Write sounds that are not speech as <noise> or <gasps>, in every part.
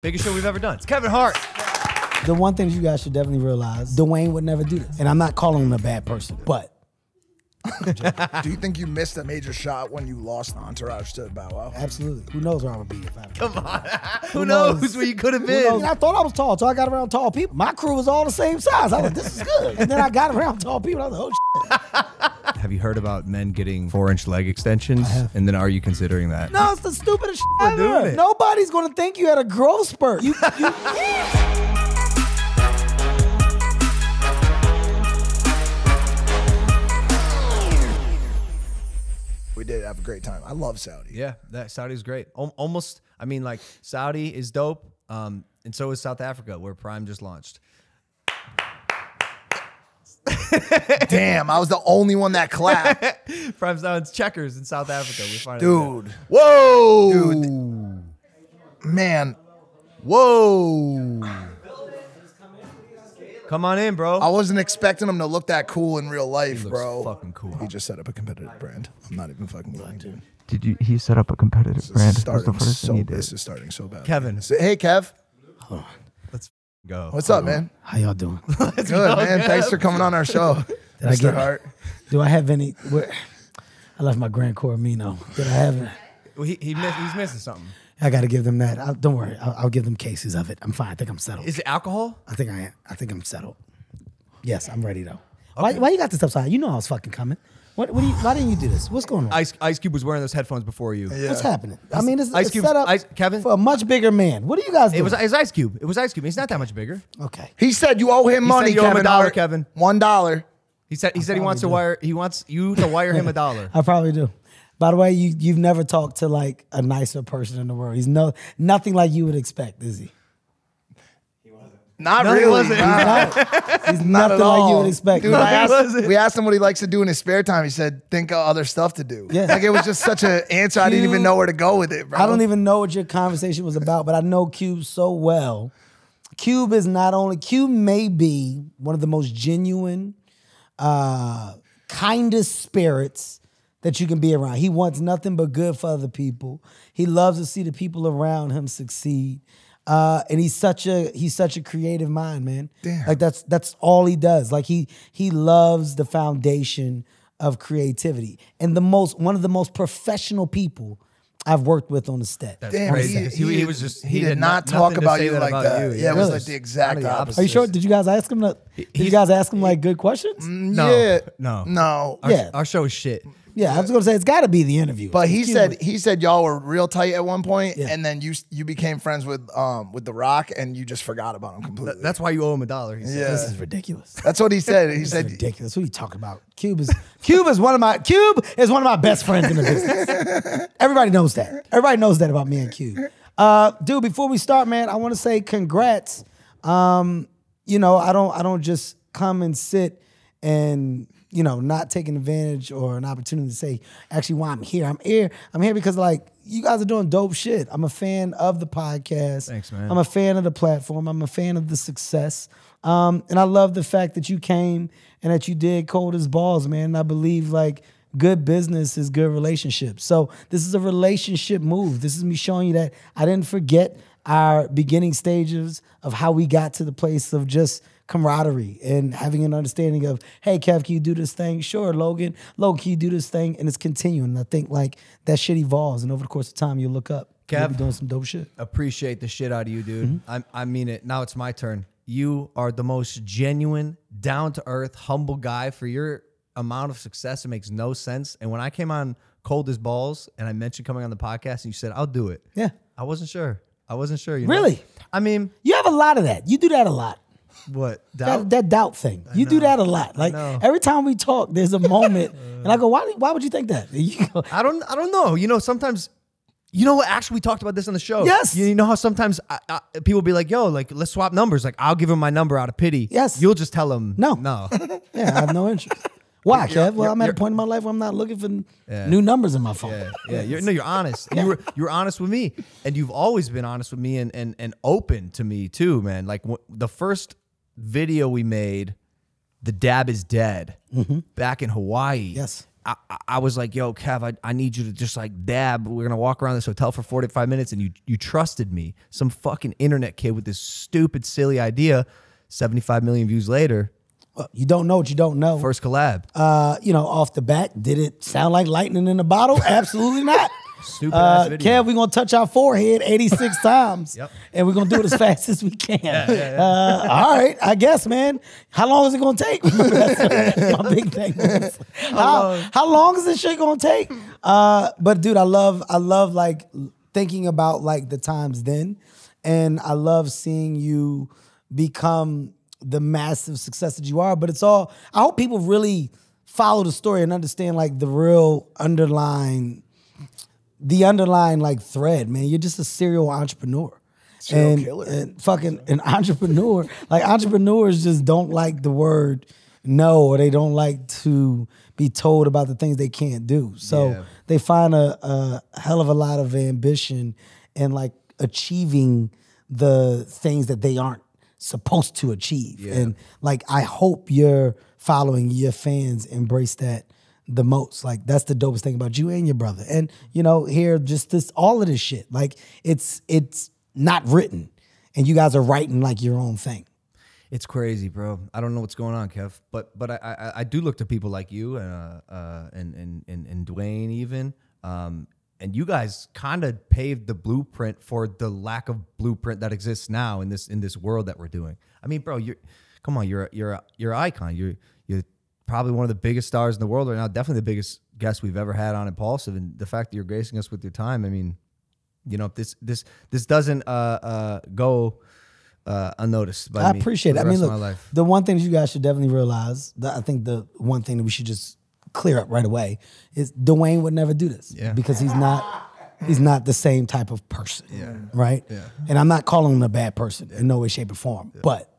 Biggest show we've ever done. It's Kevin Hart. The one thing you guys should definitely realize, Dwayne would never do this. And I'm not calling him a bad person, but <laughs> Do you think you missed a major shot when you lost the entourage to Bow Wow? absolutely. Who knows where I would be if I Come on. <laughs> Who knows where you could have been? I thought I was tall, so I got around tall people. My crew was all the same size. I was like, this is good. And then I got around tall people. I was like, oh, shit. Have you heard about men getting four inch leg extensions? And then are you considering that? No, it's the stupidest shit We're ever. doing it. Nobody's going to think you had a growth spurt. You, you, We did have a great time. I love Saudi. Yeah, that Saudi's great. Al- Almost, I mean, like Saudi is dope, um, and so is South Africa, where Prime just launched. <laughs> Damn, I was the only one that clapped. <laughs> Prime's now oh, checkers in South Africa. We finally Dude, Whoa, dude, man, whoa. Come on in, bro. I wasn't expecting him to look that cool in real life, looks bro. fucking cool. He just set up a competitive brand. I'm not even fucking lying, dude. Did you? He set up a competitive This brand. is the starting first so. thing he did. This is starting so bad. Kevin. So- hey, Kev, Let's go. what's up, man? how y'all doing? <laughs> Good, man. Thanks for coming on our show, I Mr. get- Hart. Do I have any? Where, I left my Gran Coramino. Did I have it? Well, he, he miss, he's missing something. I got to give them that. I, don't worry. I'll, I'll give them cases of it. I'm fine. I think I'm settled. Is it alcohol? I think I am. I think I'm settled. Yes, I'm ready though. Why, why you got this upside? You know I was fucking coming. What? what do you, why didn't you do this? What's going on? Ice Ice Cube was wearing those headphones before you. What's happening? I mean, it's, Ice it's Cube's- set up Ice- Kevin? for a much bigger man. What are you guys doing? It was, it was Ice Cube. It was Ice Cube. He's not that much bigger. okay. He said you owe him He money, said you owe him a dollar, Kevin. One dollar. He said he said he wants to wire he wants you to wire him a <laughs> dollar. I probably do. By the way, you you've never talked to like a nicer person in the world. He's no nothing like you would expect, is he? Not No, he really. wasn't. He's not nothing like you would expect. Dude, No, asked, we asked him what he likes to do in his spare time. He said, think of other stuff to do. Yeah. Like it was just such an answer. I didn't even know where to go with it, bro. I don't even know what your conversation was about, but I know Cube so well. Cube is not only Cube may be one of the most genuine, uh, kindest spirits that you can be around. He wants nothing but good for other people. He loves to see the people around him succeed. Uh, and he's such a he's such a creative mind, man. Damn. Like that's that's all he does. Like he he loves the foundation of creativity and the most one of the most professional people I've worked with on the set. Damn, crazy, he, 'cause he- he was just- he, he did did not not- talk about you like about that. you. Yeah, Yeah, it was like the exact the opposite. Are you sure? Did you guys ask him? To, did you guys ask him like good questions? No, yeah, no, no. Our, Yeah. our show is shit. Yeah, I was gonna say it's got to be the interview. But he Cube- said he said y'all were real tight at one point, Yeah. and then you you became friends with um with the Rock, and you just forgot about him completely. That's why you owe him a dollar. He said. Yeah. this is ridiculous. That's what he said. He said ridiculous. What are you talking about? Cube is Cube is one of my Cube is one of my best friends in the business. <laughs> Everybody knows that. Everybody knows that about me and Cube. Uh, dude, before we start, man, I want to say congrats. Um, you know, I don't I don't just come and sit and you know not taking advantage or an opportunity to say actually why I'm here. I'm here. I'm here because like you guys are doing dope shit. I'm a fan of the podcast. Thanks, man. I'm a fan of the platform. I'm a fan of the success. Um, and I love the fact that you came and that you did cold as balls, man. And I believe like good business is good relationships. So this is a relationship move. This is me showing you that I didn't forget our beginning stages of how we got to the place of just camaraderie and having an understanding of, hey, Kev, can you do this thing? Sure, Logan. Logan, can you do this thing? And it's continuing. And I think like that shit evolves. And over the course of time, you look up. Kev? doing some dope shit. appreciate the shit out of you, dude. Mm-hmm. I, I mean it. Now it's my turn. You are the most genuine, down to earth, humble guy. For your amount of success, it makes no sense. And when I came on Cold as Balls and I mentioned coming on the podcast, and you said, I'll do it. Yeah. I wasn't sure. I wasn't sure. You know? Really? I mean, You have a lot of that. You do that a lot. What? That, Doubt? that doubt thing. You do that a lot. Like every time we talk, there's a moment, <laughs> and I go, "Why? Why would you think that?" <laughs> You go, I don't. I don't know. You know, sometimes. You know what? Actually, we talked about this on the show. Yes. You know how sometimes I, I, people be like, "Yo, like let's swap numbers." Like I'll give him my number out of pity. Yes. You'll just tell him No. no. <laughs> "Yeah, I have no interest." Why, Kev? Well, you're- I'm at a point in my life where I'm not looking for Yeah. new numbers in my phone. Yeah, yeah. You're, no, you're honest. You were you're honest with me, and you've always been honest with me and and and open to me too, man. Like w- the first video we made, the dab is dead, back in Hawaii. Yes. I, I- I was like, "Yo, Kev, I, I need you to just like dab. We're gonna walk around this hotel for 45 minutes," and you you trusted me. Some fucking internet kid with this stupid, silly idea. 75 million views later, Well, you don't know what you don't know. first collab. uh, you know, off the bat, did it sound like lightning in a bottle? Absolutely not. <laughs> Stupid ass Uh, video. Kev, we're gonna touch our forehead 86 <laughs> times. Yep. And we're gonna do it as fast as we can. <laughs> Uh, all right, I guess, man. How long is it gonna take? <laughs> My big thing. how, how long is this shit gonna take? Uh, but dude, I love, I love like thinking about like the times then. And I love seeing you become the massive success that you are. But it's all I hope people really follow the story and understand like the real underlying the underlying like thread, man. You're just a serial entrepreneur. Serial and, killer. and fucking an entrepreneur. like entrepreneurs just don't like the word no, or they don't like to be told about the things they can't do. So Yeah. they find a, a hell of a lot of ambition and like achieving the things that they aren't supposed to achieve. And like I hope your following, your fans embrace that the most. Like that's the dopest thing about you and your brother. And you know, here just this all of this shit. Like it's it's not written. And you guys are writing like your own thing. It's crazy, bro. I don't know what's going on, Kev. But but I I, I do look to people like you uh, uh, and, and and and Dwayne even. Um, and you guys kind of paved the blueprint for the lack of blueprint that exists now in this in this world that we're doing. I mean, bro, you're come on, you're you're you're an icon. You're you're probably one of the biggest stars in the world right now. Definitely the biggest guest we've ever had on Impaulsive. And the fact that you're gracing us with your time, I mean, you know, if this this this doesn't uh, uh, go uh, unnoticed by I appreciate it. I mean, look, the one thing that you guys should definitely realize, that I think the one thing that we should just clear up right away is Dwayne would never do this. Yeah. Because he's not he's not the same type of person. Yeah. Right? Yeah. And I'm not calling him a bad person in no way, shape, or form. But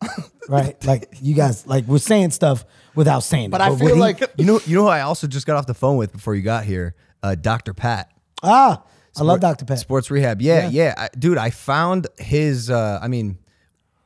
<laughs> right? Like you guys like we're saying stuff without saying But it. I when feel he- like You know, you know who I also just got off the phone with before you got here, uh, Dr. Pat. Ah, I love Dr. Pat. Sports rehab. Yeah, yeah, I, dude. I found his. Uh, I mean,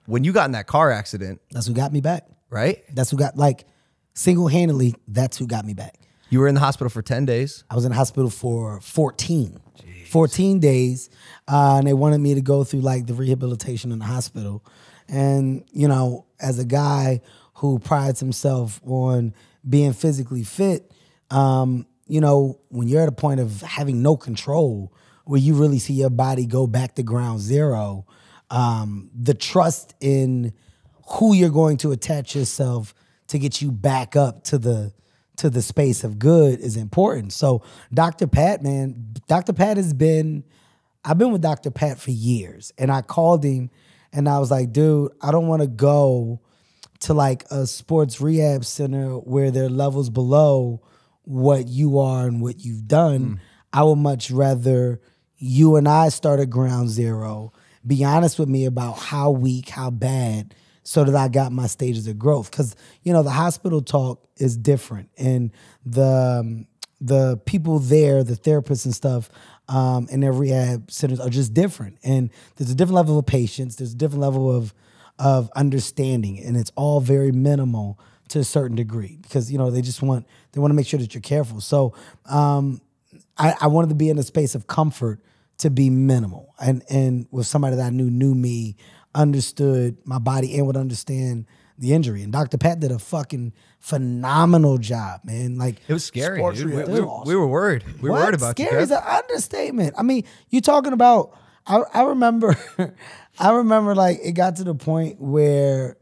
when you got in that car accident, That's who got me back. right? That's who got like single-handedly, that's who got me back. You were in the hospital for ten days. I was in the hospital for 14. 14 days. Uh, and they wanted me to go through like the rehabilitation in the hospital. And, you know, as a guy who prides himself on being physically fit, um, you know, when you're at a point of having no control, where you really see your body go back to ground zero, um, the trust in who you're going to attach yourself to get you back up to the to the space of good is important. So Dr. Pat, man, Dr. Pat has been I've been with Dr. Pat for years. And I called him and I was like, dude, I don't want to go to like a sports rehab center where there are levels below what you are and what you've done. I would much rather you and I start at ground zero, be honest with me about how weak, how bad, so that I got my stages of growth. Because you know the hospital talk is different, and the um, the people there, the therapists and stuff, um, in their rehab centers are just different. And there's a different level of patience. There's a different level of of understanding, and it's all very minimal to a certain degree because you know they just want they want to make sure that you're careful. So um, I, I wanted to be in a space of comfort to be minimal, and and with somebody that I knew knew me, understood my body, and would understand the injury. And Dr. Pat did a fucking phenomenal job, man. Like It was scary. Dude. We, we, were- awesome. we were worried. We were worried about Scary you. is an understatement. I mean, you talking about. I, I remember, <laughs> I remember like it got to the point where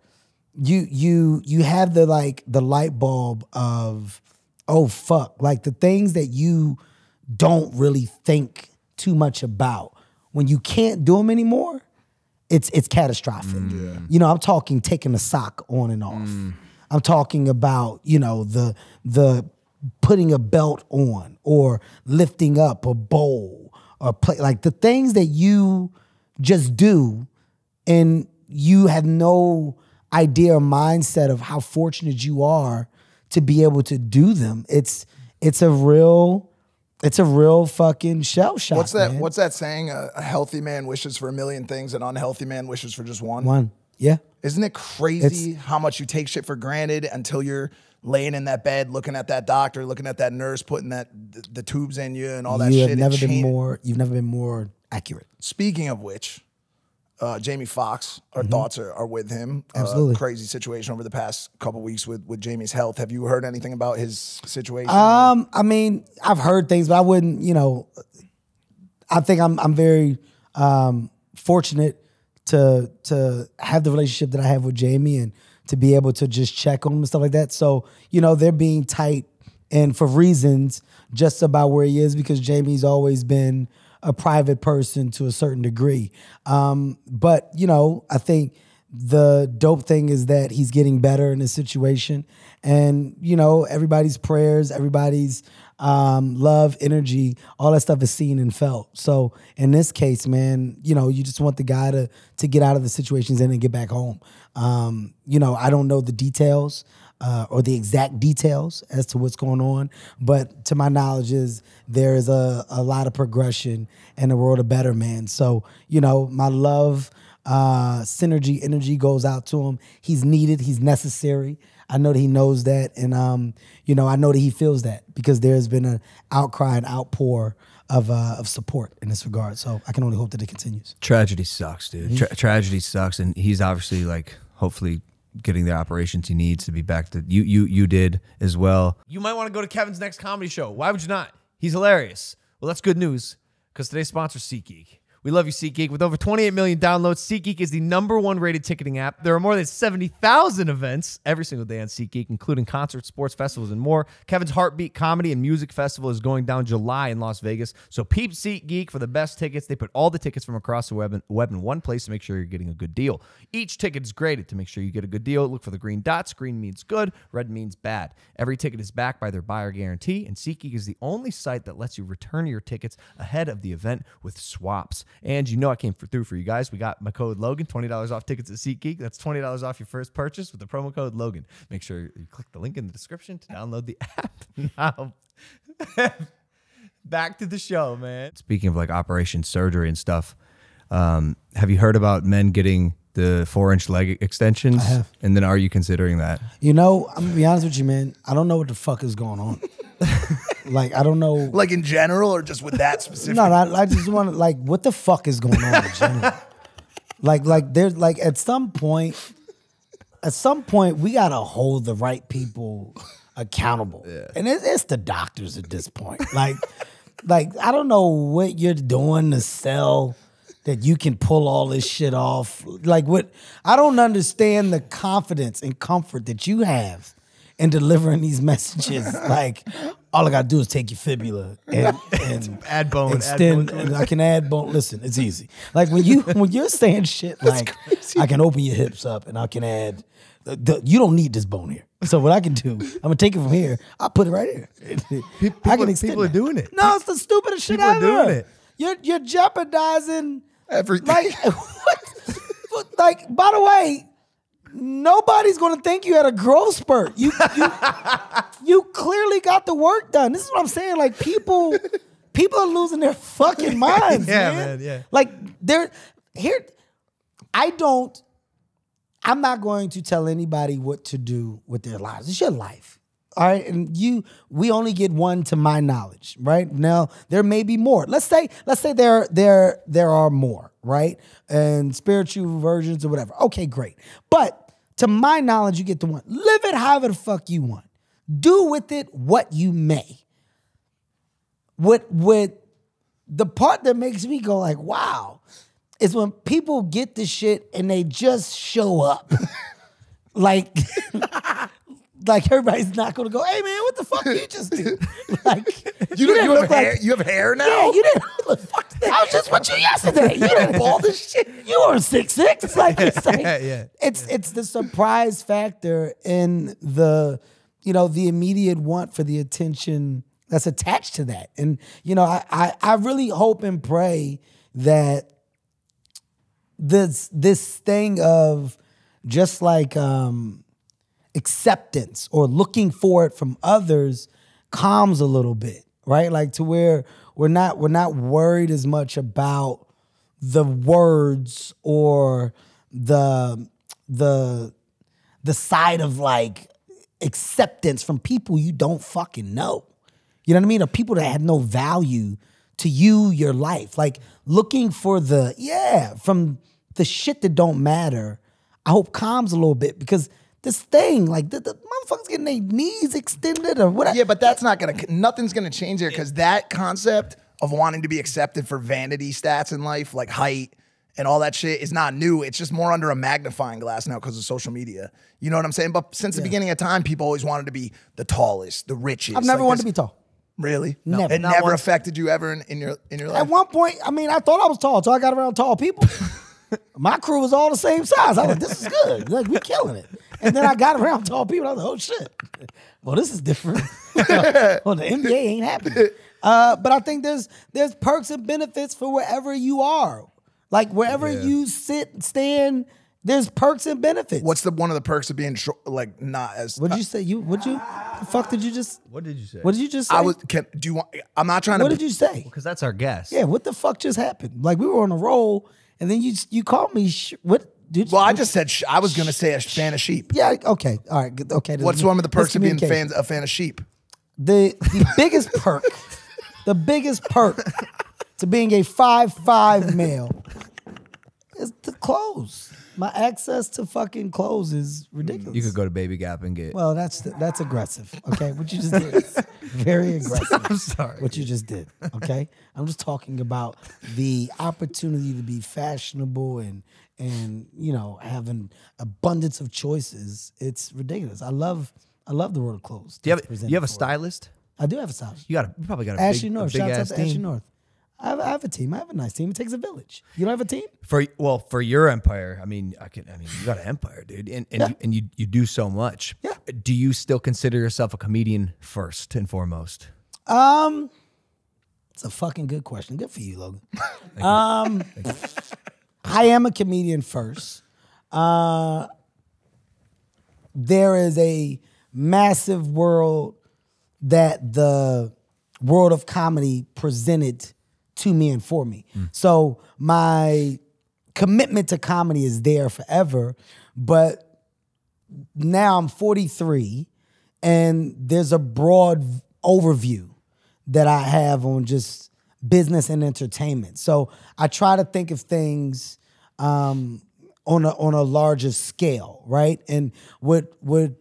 you you you have the like the light bulb of oh fuck like the things that you don't really think too much about when you can't do them anymore it's it's catastrophic. Mm, you know, I'm talking taking a sock on and off. Mm. I'm talking about, you know, the the putting a belt on or lifting up a bowl or play like the things that you just do and you have no idea or mindset of how fortunate you are to be able to do them. It's it's a real it's a real fucking shell shock. What's that? man. What's that saying? A, a healthy man wishes for a million things, an unhealthy man wishes for just one. one? Yeah. Isn't it crazy how much you take shit for granted until you're laying in that bed, looking at that doctor, looking at that nurse, putting that the, the tubes in you and all that you shit. have never been more. You've never been more accurate. Speaking of which, uh, Jamie Foxx, our thoughts are, are with him. Uh. Absolutely. crazy situation over the past couple weeks with, with Jamie's health. Have you heard anything about his situation? Um, I mean, I've heard things, but I wouldn't. You know, I think I'm I'm very um, fortunate to to have the relationship that I have with Jamie and to be able to just check on him and stuff like that. So you know, they're being tight and for reasons just about where he is because Jamie's always been a private person to a certain degree. Um, but you know, I think the dope thing is that he's getting better in his situation. And you know everybody's prayers everybody's um, love energy all that stuff is seen and felt. So in this case man you know you just want the guy to to get out of the situations and get back home. Um, you know i don't know the details uh, or the exact details as to what's going on but to my knowledge is there is a, a lot of progression in the world of better man so you know my love uh, synergy energy goes out to him. He's needed. He's necessary. I know that he knows that, and um, you know, I know that he feels that because there's been an outcry and outpour of uh, of support in this regard. So I can only hope that it continues. Tragedy sucks, dude. Tra- tragedy sucks, and he's obviously like hopefully getting the operations he needs to be back to you. You you did as well. You might want to go to Kevin's next comedy show. Why would you not? He's hilarious. Well, that's good news because today's sponsor SeatGeek. We love you, SeatGeek. With over 28 million downloads, SeatGeek is the number one rated ticketing app. There are more than 70,000 events every single day on SeatGeek, including concerts, sports festivals, and more. Kevin's Hart Beat Comedy and Music Festival is going down July in Las Vegas. So peep SeatGeek for the best tickets. They put all the tickets from across the web in, web in one place to make sure you're getting a good deal. Each ticket is graded to make sure you get a good deal. Look for the green dots. Green means good, red means bad. Every ticket is backed by their buyer guarantee, and SeatGeek is the only site that lets you return your tickets ahead of the event with swaps. And you know I came for, through for you guys. We got my code Logan, $20 off tickets at SeatGeek. That's $20 off your first purchase with the promo code Logan. Make sure you click the link in the description to download the <laughs> app now. <laughs> Back to the show, man. Speaking of like operation surgery and stuff, um, have you heard about men getting the four inch leg extensions? have. And then are you considering that? You know, I'm gonna be honest with you, man. I don't know what the fuck is going on. <laughs> like I don't know. like in general or just with that <laughs> specific? No, no, I just want to like, what the fuck is going on in <laughs> general? like, like there's like at some point, at some point, we gotta hold the right people accountable, and it, it's the doctors at this point. Like, like I don't know what you're doing to sell that you can pull all this shit off. Like, what I don't understand the confidence and comfort that you have in delivering these messages. <laughs> like, all I gotta do is take your fibula and, <laughs> and Add bone, add extend. bone. and I can add bone. Listen, it's easy. Like when you when you're saying shit <laughs> like I can open your hips up and I can add. The, the- you don't need this bone here. So what I can do, I'm gonna take it from here. I'll put it right here. I can extend people are doing it. No, it's the stupidest shit People are ever. doing it. You're you're jeopardizing Everything. Like what? Like by the way, nobody's gonna think you had a growth spurt. You you <laughs> you clearly got the work done. This is what I'm saying. Like people, people are losing their fucking <laughs> minds. Yeah, man. man, yeah. Like they're here. I don't. I'm not going to tell anybody what to do with their lives. It's your life. All right. And you, we only get one to my knowledge, right? Now there may be more. Let's say, let's say there, there, there are more, right? And spiritual versions or whatever. Okay, great. But to my knowledge, you get the one. Live it however the fuck you want. Do with it what you may. What with the part that makes me go like, wow, is when people get the shit and they just show up. <laughs> like, <laughs> like everybody's not gonna go, hey man, what the fuck you just do? <laughs> Like you, didn't you have look like- hair. You have hair now. Yeah, you didn't look fuck <laughs> I was just with you yesterday. You didn't ball this shit. You were six six. <laughs> It's like it's like Yeah. it's it's the surprise factor in the you know the immediate want for the attention that's attached to that. And you know, I I, I really hope and pray that this this thing of just like um acceptance or looking for it from others calms a little bit right like to where we're not we're not worried as much about the words or the the the side of like acceptance from people you don't fucking know. You know what I mean? Or people that have no value to you, your life. Like looking for the, yeah, from the shit that don't matter. I hope calms a little bit because this thing, like the, the motherfuckers getting their knees extended or whatever. Yeah, but that's not gonna. Nothing's gonna change there because that concept of wanting to be accepted for vanity stats in life, like height and all that shit, is not new. It's just more under a magnifying glass now because of social media. You know what I'm saying? But since the beginning of time, people always wanted to be the tallest, the richest. I've never Like, wanted to be tall. Really? Never. It Not never once. affected you ever in, in your in your life. At one point, I mean, I thought I was tall until I got around tall people. <laughs> My crew was all the same size. I was like, this is good. Like, we're killing it. And then I got around tall people. I was like, oh shit. Well, this is different. <laughs> well, the NBA ain't happening. Uh, but I think there's there's perks and benefits for wherever you are. Like wherever you sit, stand, there's perks and benefits. What's the one of the perks of being short, like not as? What'd you say? You what you the fuck did you just What did you say? what did you just say? I was. Can, do you want? I'm not trying to. what did you say? Because that's our guest. Yeah, what the fuck just happened? Like we were on a roll, and then you you called me. Sh- what? Did Well, I just said sh- I was gonna say a fan of sheep. yeah. Okay. All right. Okay. What's one of the perks of being fans a fan of sheep? The the biggest perk, the biggest perk to being a five five male is the clothes. My access to fucking clothes is ridiculous. You could go to Baby Gap and get. Well, that's that's aggressive. Okay, what you just did, is <laughs> very aggressive. I'm sorry. What you just did. Okay, I'm just talking about the opportunity to be fashionable and and you know having abundance of choices. It's ridiculous. I love I love the world of clothes. do you have you have a it. stylist? I do have a stylist. You got a, you probably got a Ashley big, North. a big Shouts out ass to team. Ashley North. I have, I have a team. I have a nice team. It takes a village. You don't have a team? For well, for your empire, I mean, I can. I mean, you got an empire, dude, and and, Yeah. you, and you you do so much. Yeah. Do you still consider yourself a comedian first and foremost? Um, it's a fucking good question. Good for you, Logan. <laughs> um, I am a comedian first. Uh, there is a massive world that the world of comedy presented to me and for me. So my commitment to comedy is there forever, but now I'm 43 and there's a broad overview that I have on just business and entertainment. So I try to think of things um, on a on a larger scale, right? And what what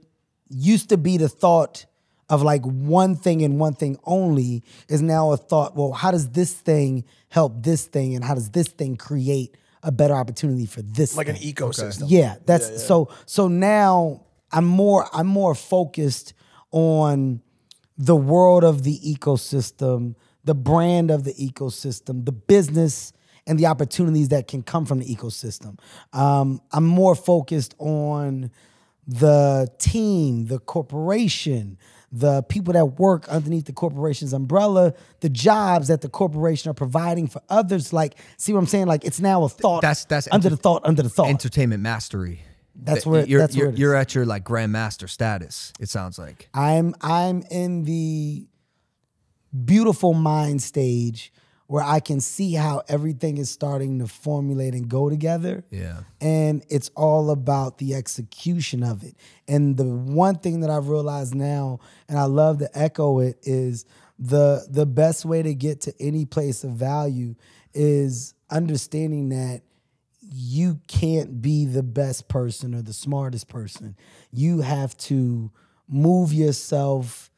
used to be the thought of like one thing and one thing only is now a thought, well, how does this thing help this thing and how does this thing create a better opportunity for this Like an thing? ecosystem. Yeah, that's so so now I'm more I'm more focused on the world of the ecosystem, the brand of the ecosystem, the business and the opportunities that can come from the ecosystem. Um, I'm more focused on the team, the corporation, the people that work underneath the corporation's umbrella, the jobs that the corporation are providing for others. Like, see what I'm saying? Like, it's now a thought. That's- that's under the thought, under the thought. Entertainment mastery. That's where- you're that's you're, is. you're at your like grandmaster status. It sounds like. I'm I'm in the beautiful mind stage where I can see how everything is starting to formulate and go together. Yeah. And it's all about the execution of it. And the one thing that I've realized now, and I love to echo it, is the the best way to get to any place of value is understanding that you can't be the best person or the smartest person. You have to move yourself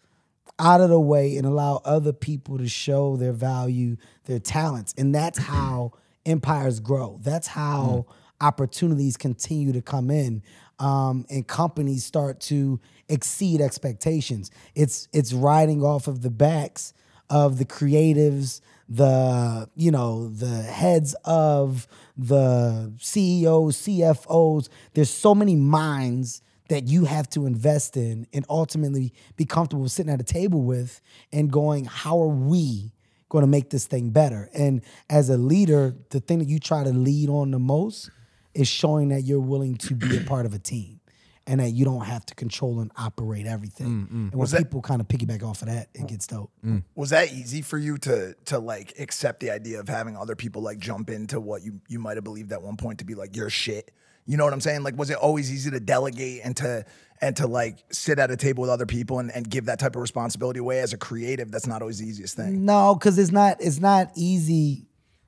out of the way and allow other people to show their value, their talents. And that's <clears throat> how empires grow. That's how opportunities continue to come in. Um, and companies start to exceed expectations. It's it's riding off of the backs of the creatives, the you know the heads of the CEOs, CFOs. There's so many minds that you have to invest in and ultimately be comfortable sitting at a table with and going, how are we going to make this thing better? And as a leader, the thing that you try to lead on the most is showing that you're willing to be a <clears throat> part of a team. and that you don't have to control and operate everything. Mm, mm. And when Was that- people kind of piggyback off of that, it gets dope. Mm. Was that easy for you to to like accept the idea of having other people like jump into what you you might have believed at one point to be like your shit? You know what I'm saying? Like, was it always easy to delegate and to and to like sit at a table with other people and, and give that type of responsibility away as a creative? That's not always the easiest thing. No, because it's not it's not easy.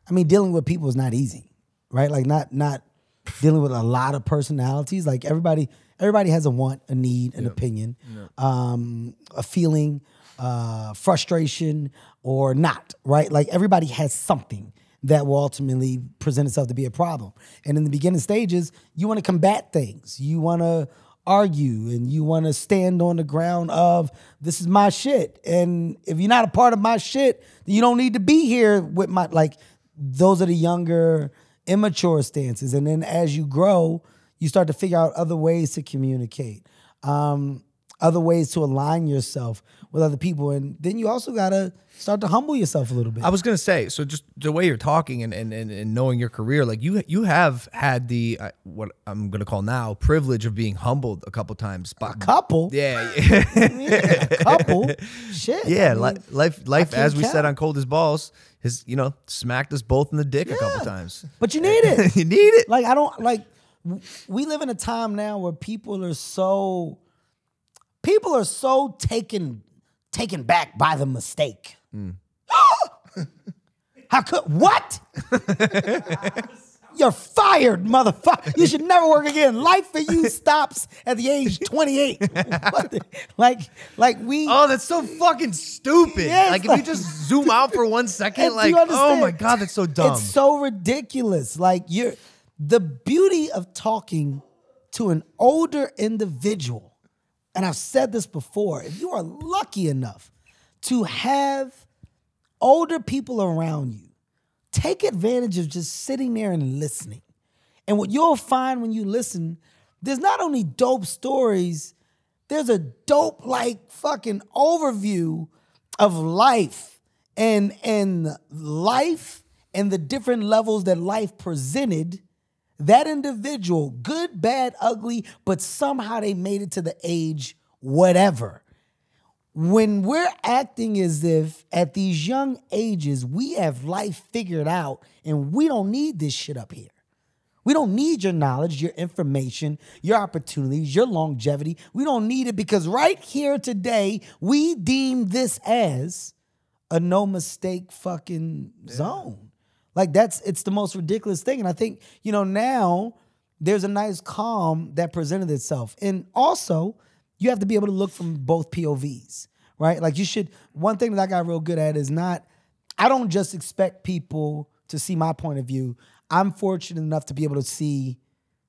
I mean, dealing with people is not easy, right? Like not not dealing with a lot of personalities. Like everybody everybody has a want, a need, an opinion, um, a feeling, uh, frustration, or not, right? Like everybody has something that will ultimately present itself to be a problem. And in the beginning stages, you want to combat things. You want to argue and you want to stand on the ground of this is my shit. And if you're not a part of my shit, then you don't need to be here with my like those are the younger immature stances. And then as you grow, you start to figure out other ways to communicate. Um, other ways to align yourself with other people. And then you also gotta start to humble yourself a little bit. I was gonna say, so just the way you're talking and and, and, and knowing your career, like you you have had the uh, what I'm gonna call now privilege of being humbled a couple times. By, a couple. yeah, <laughs> Yeah, a couple. Shit. yeah. I mean, li- life, life, as we said on Cold as Balls, has you know smacked us both in the dick a couple times. but you need it. <laughs> you need it. like I don't like we live in a time now where people are so people are so taken taken back by the mistake. Hmm. <gasps> How could what? <laughs> You're fired, motherfucker. You should never work again. Life for you <laughs> stops at the age 28. What the- like, like we Oh, that's so fucking stupid. Yeah, it's like if you just zoom out for one <laughs> second, like, oh my god, that's so dumb. It's so ridiculous. Like you're the beauty of talking to an older individual, and I've said this before, if you are lucky enough to have older people around you, take advantage of just sitting there and listening. And what you'll find when you listen, there's not only dope stories, there's a dope like fucking overview of life and and life and the different levels that life presented that individual good bad ugly but somehow they made it to the age whatever when we're acting as if at these young ages we have life figured out and we don't need this shit up here we don't need your knowledge, your information, your opportunities, your longevity. We don't need it because right here today, we deem this as a no mistake fucking zone. Like that's it's the most ridiculous thing. And I think, you know, now there's a nice calm that presented itself. And also, you have to be able to look from both POVs, right? Like you should one thing that I got real good at is not I don't just expect people to see my point of view. I'm fortunate enough to be able to see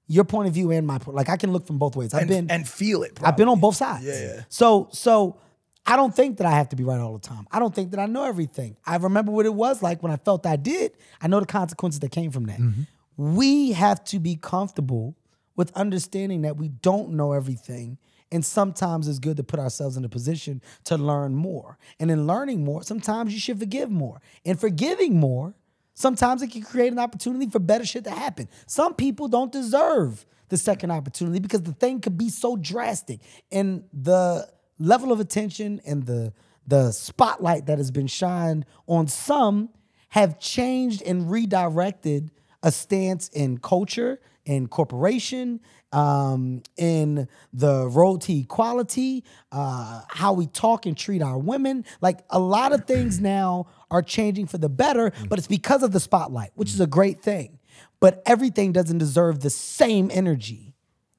your point of view and my point. Like I can look from both ways. I've And, been and feel it. I've been on both sides. Yeah, yeah. So so I don't think that I have to be right all the time. I don't think that I know everything. I remember what it was like when I felt I did. I know the consequences that came from that. Mm-hmm. We have to be comfortable with understanding that we don't know everything. And sometimes it's good to put ourselves in a position to learn more. And in learning more, sometimes you should forgive more. And forgiving more, sometimes it can create an opportunity for better shit to happen. Some people don't deserve the second opportunity because the thing could be so drastic. And the level of attention and the the spotlight that has been shined on some have changed and redirected a stance in culture, in corporation, um, in the road to equality, uh, how we talk and treat our women. Like a lot of things now are changing for the better, but it's because of the spotlight, which is a great thing. But everything doesn't deserve the same energy.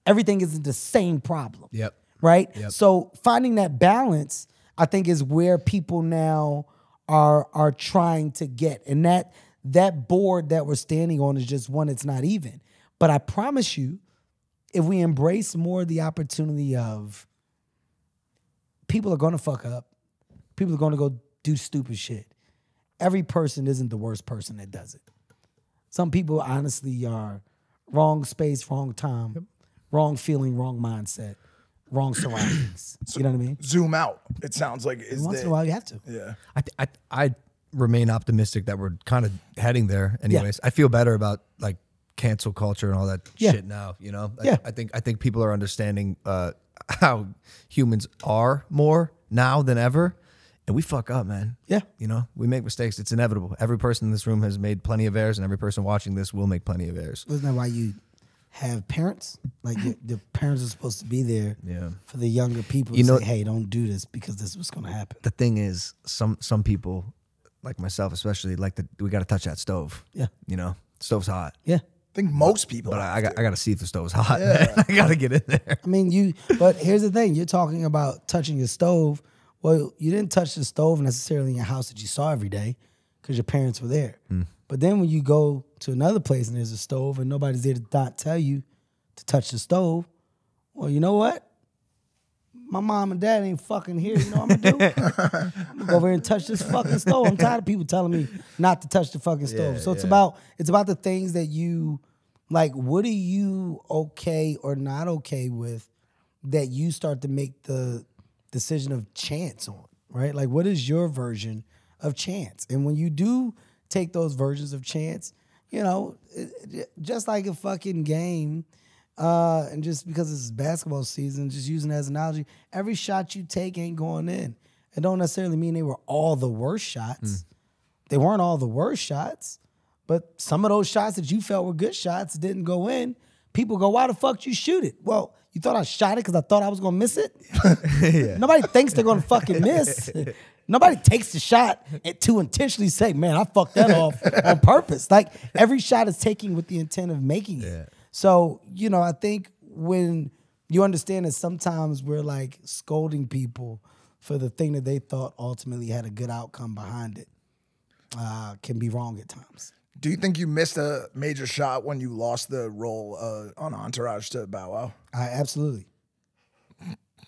Everything isn't the same problem Yep. Right? So finding that balance, I think, is where people now are are trying to get, and that that board that we're standing on is just one. It's not even, but I promise you, if we embrace more the opportunity of people are going to fuck up, people are going to go do stupid shit. Every person isn't the worst person that does it. Some people honestly are wrong space, wrong time, wrong feeling, wrong mindset, wrong surroundings. <clears throat> you know what I mean? Zoom out. It sounds like is Once the, in a while, you have to. Yeah. I, th- I I remain optimistic that we're kind of heading there. Anyways, I feel better about like cancel culture and all that Yeah. shit now. You know, I, Yeah. I think I think people are understanding uh, <laughs> how humans are more now than ever, and we fuck up, man. Yeah. you know, we make mistakes. It's inevitable. Every person in this room has made plenty of errors, and every person watching this will make plenty of errors. Isn't that why you have parents? Like your, the parents are supposed to be there Yeah. for the younger people. You to know- say, hey, don't do this because this is what's going to happen. The thing is, some some people, like myself especially, like the we got to touch that stove. Yeah. you know, stove's hot. Yeah. I think most people. But I, I got I got to see if the stove's hot. Yeah. <laughs> I got to get in there. I mean, you. But here's the thing: you're talking about touching your stove. Well, you didn't touch the stove necessarily in your house that you saw every day because your parents were there. Hmm. But then when you go to another place and there's a stove and nobody's there to not tell you to touch the stove, well, you know what? My mom and dad ain't fucking here. You know what I'm gonna do? <laughs> I'm gonna go over here and touch this fucking stove. I'm tired of people telling me not to touch the fucking stove. so it's about it's about the things that you like. What are you okay or not okay with that you start to make the decision of chance on? Right? Like, what is your version of chance? And when you do take those versions of chance, you know, just like a fucking game. Uh, and just because it's basketball season, just using it as an analogy, every shot you take ain't going in. It don't necessarily mean they were all the worst shots. They weren't all the worst shots, but some of those shots that you felt were good shots didn't go in. People go, why the fuck did you shoot it? Well, you thought I shot it because I thought I was gonna miss it? <laughs> Nobody thinks they're gonna fucking miss. <laughs> Nobody takes the shot and to intentionally say, man, I fucked that <laughs> off on purpose. Like every shot is taken with the intent of making it. So, you know, I think when you understand that sometimes we're like scolding people for the thing that they thought ultimately had a good outcome behind it, uh, can be wrong at times. Do you think you missed a major shot when you lost the role uh, on Entourage to Bow Wow? I absolutely,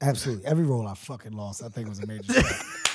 absolutely. Every role I fucking lost, I think it was a major shot. <laughs>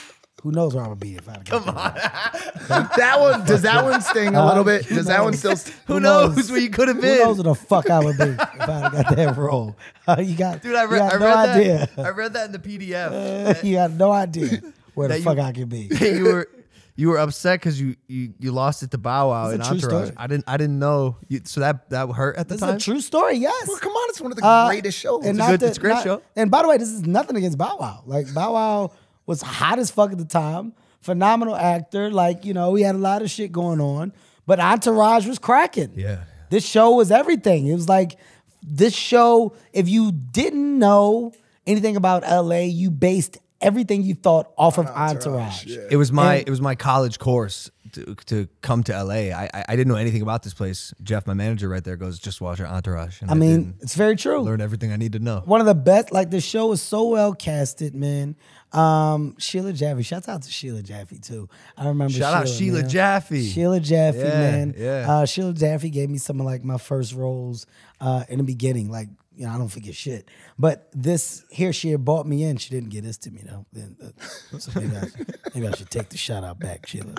Who knows where I would be if I Come on. <laughs> that one does that one sting a little bit? Does that one still? st- Who knows where you could have been? Who knows where the fuck I would be if I got that <laughs> role? Uh, you got, Dude, I, read, got I no read idea. that. I read that in the PDF. <laughs> you got no idea where the you- fuck I could be. you were you were upset because you, you you lost it to Bow Wow It's in Entourage. I didn't I didn't know. You, so that that hurt at the This is time. a true story, yes. Well, come on, it's one of the Uh, greatest shows. and a good- to- it's a great not- show. And by the way, this is nothing against Bow Wow. Like Bow Wow was hot as fuck at the time, phenomenal actor. Like you know, he had a lot of shit going on, but Entourage was cracking. Yeah. this show was everything. It was like this show. If you didn't know anything about LA, you based everything you thought off of Entourage. yeah. It was my And- it was my college course to, to come to LA. I, I didn't know anything about this place. Jeff, my manager right there, goes just watch our Entourage. And I mean, it's very true. learn everything I need to know. one of the best. Like the show is so well casted, man. Um, Sheila Jaffe. Shouts out to Sheila Jaffe too. I remember. Shout out Sheila man. Jaffe. Sheila Jaffe, Yeah, man. yeah. Uh, Sheila Jaffe gave me some of like my first roles uh, in the beginning. Like you know, I don't forget shit. But this here, she had bought me in. She didn't get this to me though. Uh, so maybe I, maybe I should take the shout out back, Sheila.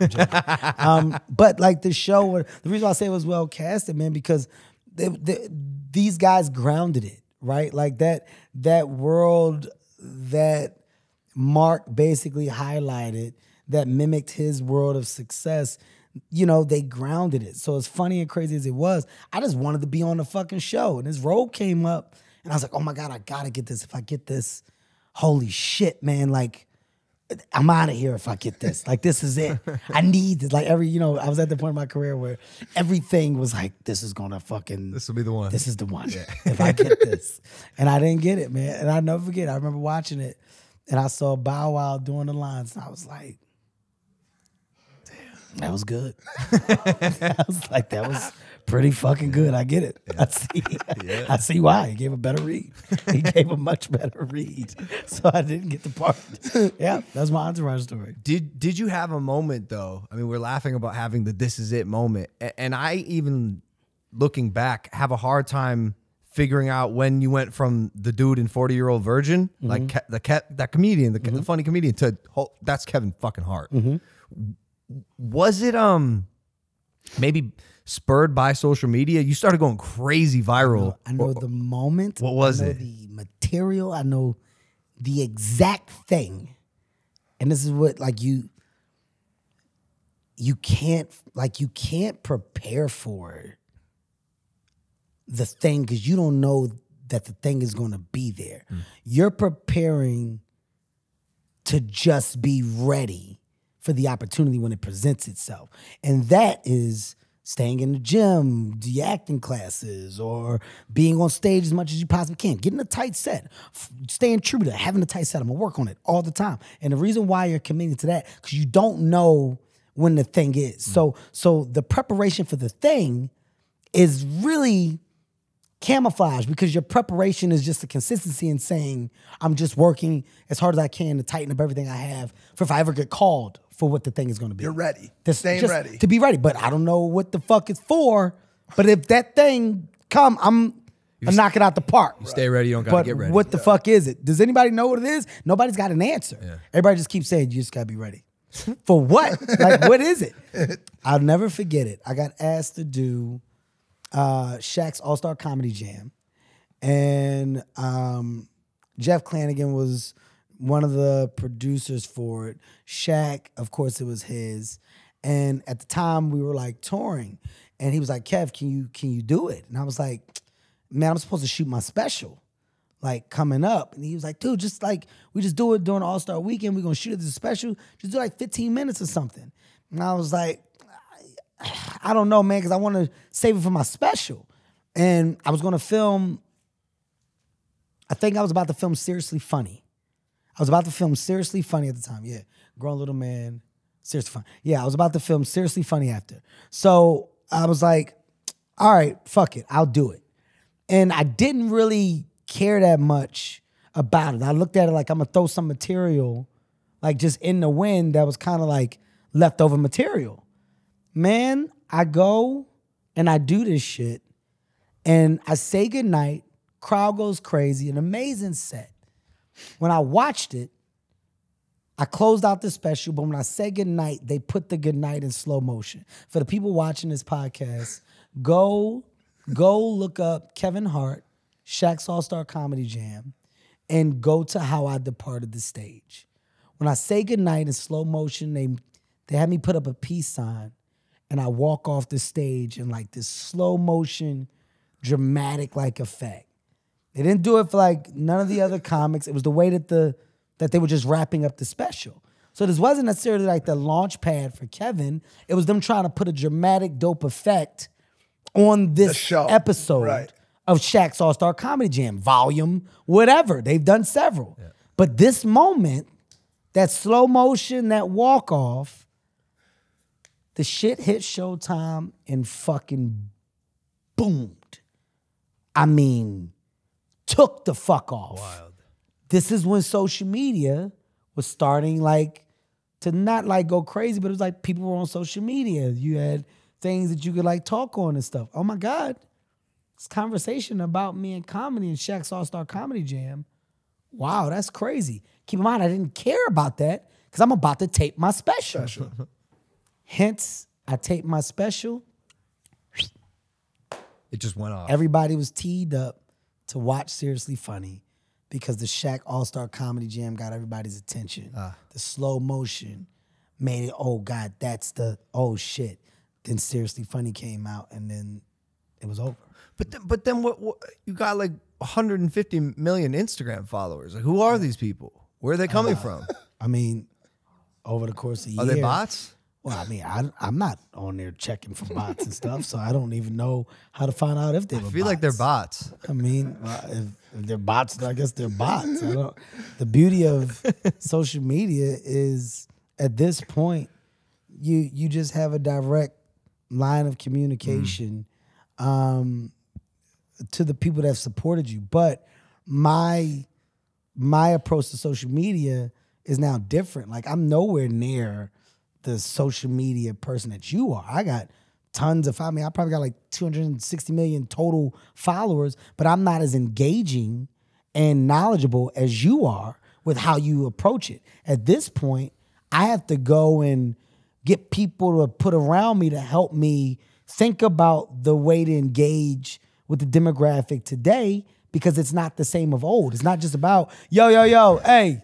Um, but like the show, the reason I say it was well casted, man, because they, they, these guys grounded it right, like that that world that Mark basically highlighted that mimicked his world of success. You know, they grounded it. So as funny and crazy as it was, I just wanted to be on the fucking show. And this role came up, and I was like, oh my God, I gotta get this. If I get this, holy shit, man, like I'm out of here if I get this. Like this is it. I <laughs> need this. Like every, you know, I was at the point in my career where everything was like, this is gonna fucking This will be the one. this is the one. <laughs> If I get <laughs> this. And I didn't get it, man. And I never forget. I remember watching it and I saw Bow Wow doing the lines and I was like, that was good. <laughs> I was like, that was pretty fucking good. I get it. I see. <laughs> I see why. He gave a better read. He <laughs> gave a much better read. So I didn't get the part. yeah, that's my entourage story. Did did you have a moment though? I mean, we're laughing about having the "this is it" moment, and I even looking back have a hard time figuring out when you went from the dude in Forty Year Old Virgin, like mm-hmm. Ke- the Ke- that comedian, the, the mm-hmm. funny comedian, to that's Kevin fucking Hart. Mm-hmm. Was it um maybe spurred by social media? You started going crazy viral. I know the moment. What was I know it? The material. I know the exact thing. And this is what like you you can't like you can't prepare for the thing because you don't know that the thing is going to be there. You're preparing to just be ready for the opportunity when it presents itself. And that is staying in the gym, the acting classes, or being on stage as much as you possibly can, getting a tight set, staying true to having a tight set. I'm gonna work on it all the time. And the reason why you're committing to that, because you don't know when the thing is. Mm. So so the preparation for the thing is really camouflage because your preparation is just a consistency in saying I'm just working as hard as I can to tighten up everything I have for if I ever get called for what the thing is going to be. You're ready. Just- Staying just ready. to be ready. But I don't know what the fuck it's for. But if that thing come, I'm I knock it out the park. You stay ready, you don't gotta But get ready. what the fuck is it? Does anybody know what it is? Nobody's got an answer. Yeah. Everybody just keeps saying you just gotta be ready. For what? like what is it? <laughs> I'll never forget it. I got asked to do uh Shaq's All Star Comedy Jam, and um, Jeff Clanagan was one of the producers for it. Shaq, of course, it was his. And at the time, we were like touring, and he was like, "Kev, can you can you do it?" And I was like, "Man, I'm supposed to shoot my special." like coming up. And he was like, dude, just like we just do it during All Star Weekend. We're gonna shoot it as a special. Just do like 15 minutes or something. And I was like, I, don't know, man, because I want to save it for my special. And I was gonna film. I think I was about to film Seriously Funny. I was about to film Seriously Funny at the time. Yeah, grown little man, seriously funny. Yeah, I was about to film Seriously Funny after. So I was like, all right, fuck it, I'll do it. And I didn't really care that much about it. I looked at it like I'm gonna throw some material, like just in the wind that was kind of like leftover material. Man, I go and I do this shit and I say goodnight. Crowd goes crazy, an amazing set. When I watched it, I closed out the special, but when I said goodnight, they put the goodnight in slow motion. For the people watching this podcast, go go look up Kevin Hart, Shaq's All Star Comedy Jam, and go to How I Departed the Stage. When I say goodnight in slow motion, they they had me put up a peace sign, and I walk off the stage in like this slow motion, dramatic like effect. They didn't do it for like none of the other <laughs> comics. It was the way that the that they were just wrapping up the special. So this wasn't necessarily like the launch pad for Kevin. It was them trying to put a dramatic, dope effect on this show. episode Right. of Shaq's All Star Comedy Jam, volume, whatever. They've done several. But this moment, that slow motion, that walk off, the shit hit Showtime and fucking boomed. I mean, took the fuck off. This is when social media was starting like to not like go crazy, but it was like people were on social media. You had things that you could like talk on and stuff. Oh my God. This conversation about me and comedy and Shaq's All Star Comedy Jam. Wow, that's crazy. Keep in mind, I didn't care about that because I'm about to tape my special. <laughs> Hence, I taped my special. It just went off. Everybody was teed up to watch Seriously Funny because the Shaq All Star Comedy Jam got everybody's attention. Ah. The slow motion made it, oh God, that's the, oh shit. Then Seriously Funny came out and then it was over. But then, but then what, what? You got like 150 million Instagram followers. Like, who are these people? Where are they coming uh, from? I mean, over the course of a Are year. they bots? Well, I mean, I, I'm not on there checking for bots and stuff, so I don't even know how to find out if they I feel like they're bots. I mean, if, if they're bots, I guess they're bots. I don't, the beauty of <laughs> social media is at this point, you you just have a direct line of communication um, to the people that have supported you. But my my approach to social media is now different. Like I'm nowhere near the social media person that you are. I got tons of I mean, I probably got like 260 million total followers, but I'm not as engaging and knowledgeable as you are with how you approach it. At this point, I have to go and get people to put around me to help me think about the way to engage with the demographic today because it's not the same of old. It's not just about yo yo yo hey.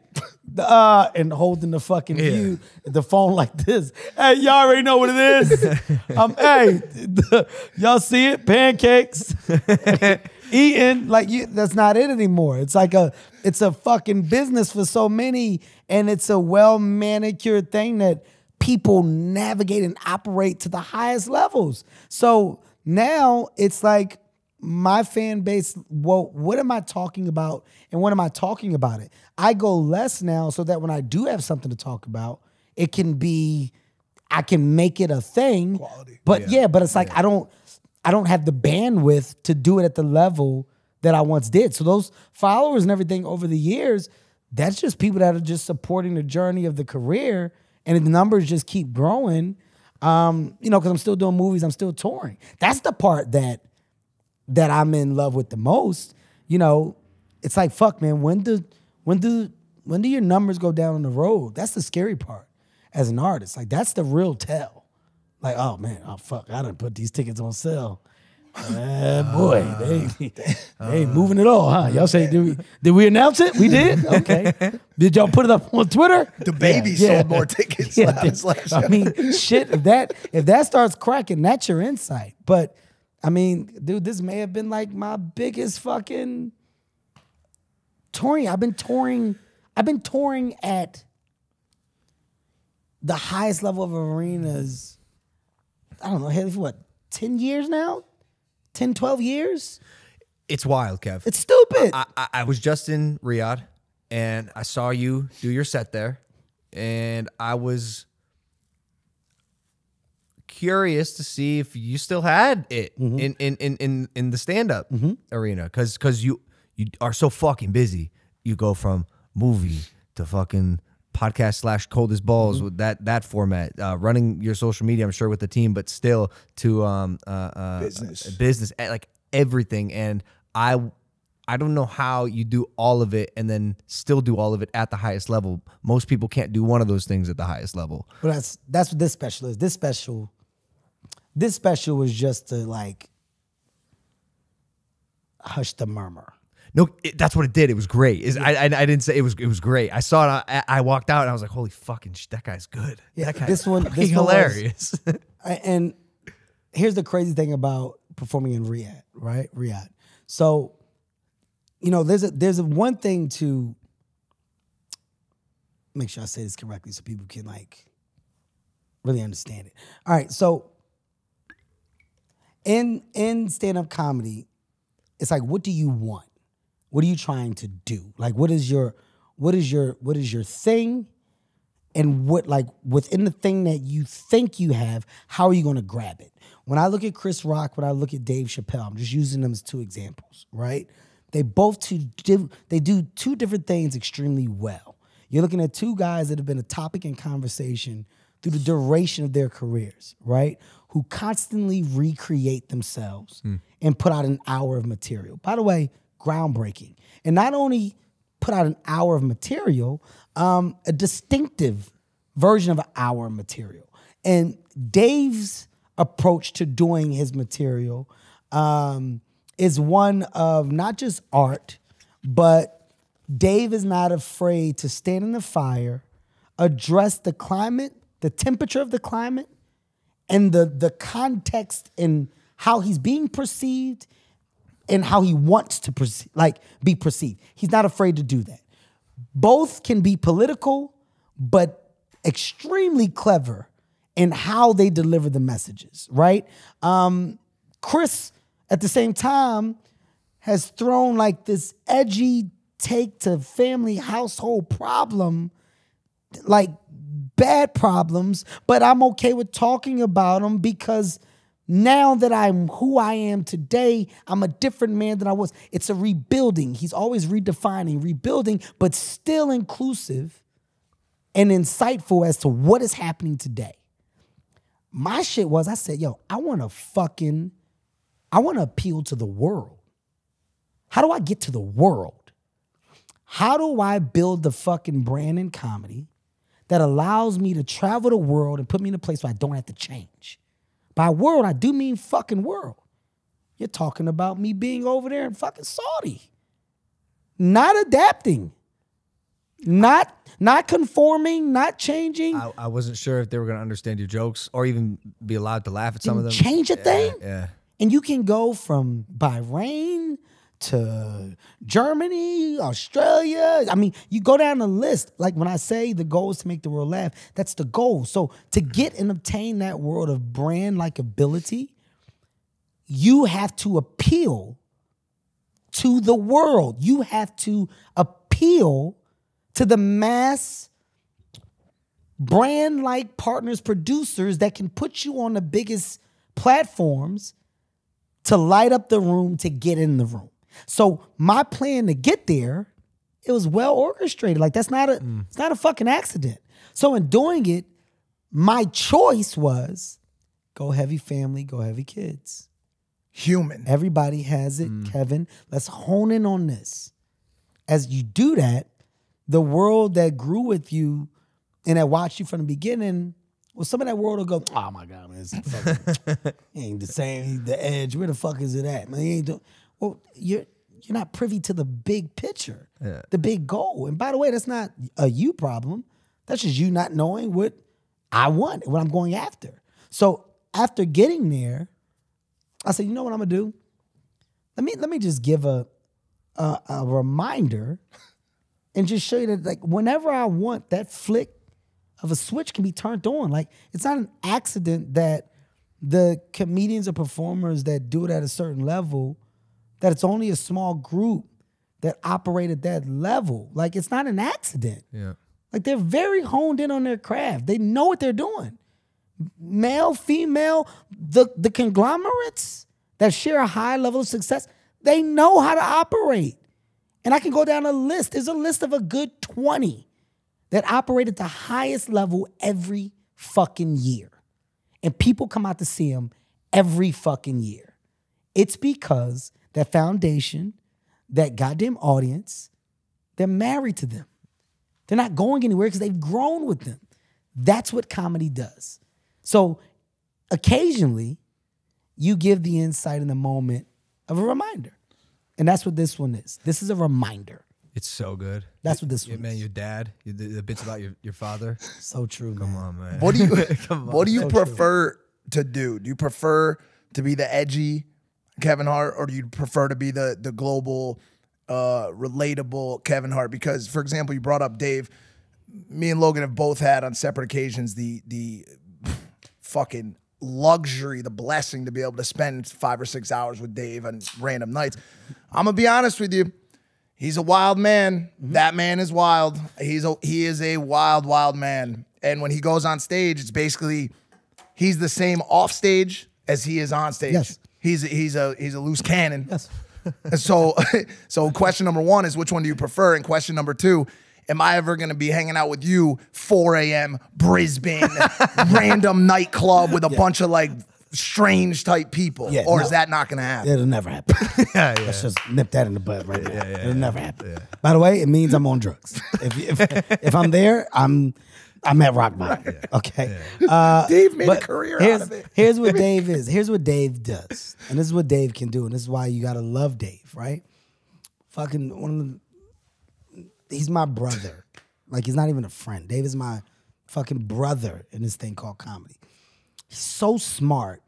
Uh, and holding the fucking view, the phone like this. Hey, y'all already know what it is. <laughs> um, hey, y'all see it? Pancakes, <laughs> eating like you. That's not it anymore. It's like a, it's a fucking business for so many, and it's a well manicured thing that people navigate and operate to the highest levels. So now it's like my fan base, well, what am I talking about and when am I talking about it? I go less now so that when I do have something to talk about, it can be I can make it a thing. But yeah, but it's like I don't I don't have the bandwidth to do it at the level that I once did. So those followers and everything over the years, that's just people that are just supporting the journey of the career and the numbers just keep growing. Um, you know, because I'm still doing movies, I'm still touring. That's the part that that I'm in love with the most. You know, it's like fuck, man. When do when do when do your numbers go down on the road? That's the scary part as an artist. Like that's the real tell. Like, oh man, oh fuck, I didn't put these tickets on sale. Uh, boy, they, they ain't moving at all, huh? Y'all say, did we, did we announce it? We did? <laughs> Okay. Did y'all put it up on Twitter? The baby Yeah, yeah. sold more tickets Yeah, last, last I mean, shit. If that if that starts cracking, that's your insight. But I mean, dude, this may have been like my biggest fucking touring. I've been touring. I've been touring at the highest level of arenas. I don't know, hell, what, 10 years now? 10, 12 years? It's wild, Kev. It's stupid. I, I, I was just in Riyadh and I saw you do your set there, and I was curious to see if you still had it Mm-hmm. in, in, in, in, in the stand up arena because because you you are so fucking busy. You go from movie to fucking podcast slash Cold as Balls Mm-hmm. with that that format, uh, running your social media. I'm sure with the team, but still to um uh, uh Business. business eh, like everything and i i don't know how you do all of it and then still do all of it at the highest level most people can't do one of those things at the highest level But that's that's what this special is. This special, this special was just to like hush the murmur. no it, that's what it did it was great is I, I i didn't say it was it was great i saw it I, I walked out and i was like holy fucking sh- that guy's good Yeah, that guy's this one- this one was- hilarious <laughs> And here's the crazy thing about performing in Riyadh, right? Riyadh. So, you know, there's a there's a one thing to make sure I say this correctly so people can like really understand it. All right, so in in stand-up comedy, it's like what do you want? What are you trying to do? Like what is your what is your what is your thing? and what like within the thing that you think you have, how are you going to grab it? When I look at Chris Rock, when I look at Dave Chappelle, I'm just using them as two examples, right? They both two they do two different things extremely well. You're looking at two guys that have been a topic in conversation through the duration of their careers, right? Who constantly recreate themselves and put out an hour of material. By the way, groundbreaking. And not only put out an hour of material, um, a distinctive version of an hour of material. And Dave's approach to doing his material um, is one of not just art, but Dave is not afraid to stand in the fire, address the climate, the temperature of the climate, and the the context and how he's being perceived and how he wants to like be perceived. He's not afraid to do that. Both can be political, but extremely clever in how they deliver the messages, right? Um, Chris, at the same time, has thrown like this edgy take to family household problem like bad problems, but I'm okay with talking about them because now that I'm who I am today, I'm a different man than I was. It's a rebuilding. He's always redefining, rebuilding, but still inclusive and insightful as to what is happening today. My shit was I said, yo, I want to fucking, I want to appeal to the world. How do I get to the world? How do I build the fucking brand in comedy that allows me to travel the world and put me in a place where I don't have to change? By world, I do mean fucking world. You're talking about me being over there in fucking Saudi. not adapting, not not conforming, not changing. I, I wasn't sure if they were going to understand your jokes or even be allowed to laugh at some of them. change a thing. Yeah. And you can go from Bahrain to Germany, Australia. I mean, you go down the list. Like when I say the goal is to make the world laugh, that's the goal. So to get and obtain that world of brand like ability, you have to appeal to the world. You have to appeal to the mass brand like partners, producers that can put you on the biggest platforms to light up the room to get in the room. So my plan to get there, it was well orchestrated. Like that's not a mm. it's not a fucking accident. So in doing it, my choice was go heavy family, go heavy kids. Human. Everybody has it, mm. Kevin. Let's hone in on this. As you do that, the world that grew with you and that watched you from the beginning, well, some of that world will go, oh my God, man, it's <laughs> fucking, he ain't the same, the edge. Where the fuck is it at? Man, he ain't doing well, you're you're not privy to the big picture, the big goal. And by the way, that's not a you problem. That's just you not knowing what I want, what I'm going after. So after getting there, I said, you know what I'm gonna do? Let me let me just give a a, a reminder and just show you that like whenever I want that flick of a switch can be turned on. Like it's not an accident that the comedians or performers that do it at a certain level, that it's only a small group that operate at that level. Like it's not an accident. Yeah. Like they're very honed in on their craft. They know what they're doing. Male, female, the the conglomerates that share a high level of success, they know how to operate. And I can go down a list. There's a list of a good 20 that operate at the highest level every fucking year. And people come out to see them every fucking year. It's because that foundation, that goddamn audience, they're married to them. They're not going anywhere because they've grown with them. That's what comedy does. So occasionally, you give the insight in the moment of a reminder. And that's what this one is. This is a reminder. It's so good. That's what this Yeah, one man, is. your dad, you- the, the bits about your, your father. <laughs> So true, Come man. on, man. What do you <laughs> What do you So true. prefer to do? Do you prefer to be the edgy Kevin Hart, or do you prefer to be the the global, uh, relatable Kevin Hart? Because, for example, you brought up Dave. Me and Logan have both had on separate occasions the the fucking luxury, the blessing to be able to spend five or six hours with Dave on random nights. I'm gonna be honest with you. He's a wild man. That man is wild. He's a he is a wild, wild man. And when he goes on stage, it's basically he's the same off stage as he is on stage. Yes. He's a, he's a he's a loose cannon. Yes. And <laughs> so <laughs> so question number one is which one do you prefer? And question number two, am I ever gonna be hanging out with you 4 a.m. Brisbane <laughs> random nightclub with a bunch of like strange type people? Yeah, or no. is that not gonna happen? It'll never happen. yeah, yeah. Let's just nip that in the bud right now. It'll never happen. By the way, it means I'm on drugs. If, if, if I'm there, I'm I'm at rock bottom. Okay. Uh, Dave made a career here's, out of it. here's what <laughs> Dave is. Here's what Dave does. And this is what Dave can do. And this is why you gotta love Dave, right? Fucking one of the he's my brother. Like he's not even a friend. Dave is my fucking brother in this thing called comedy. He's so smart.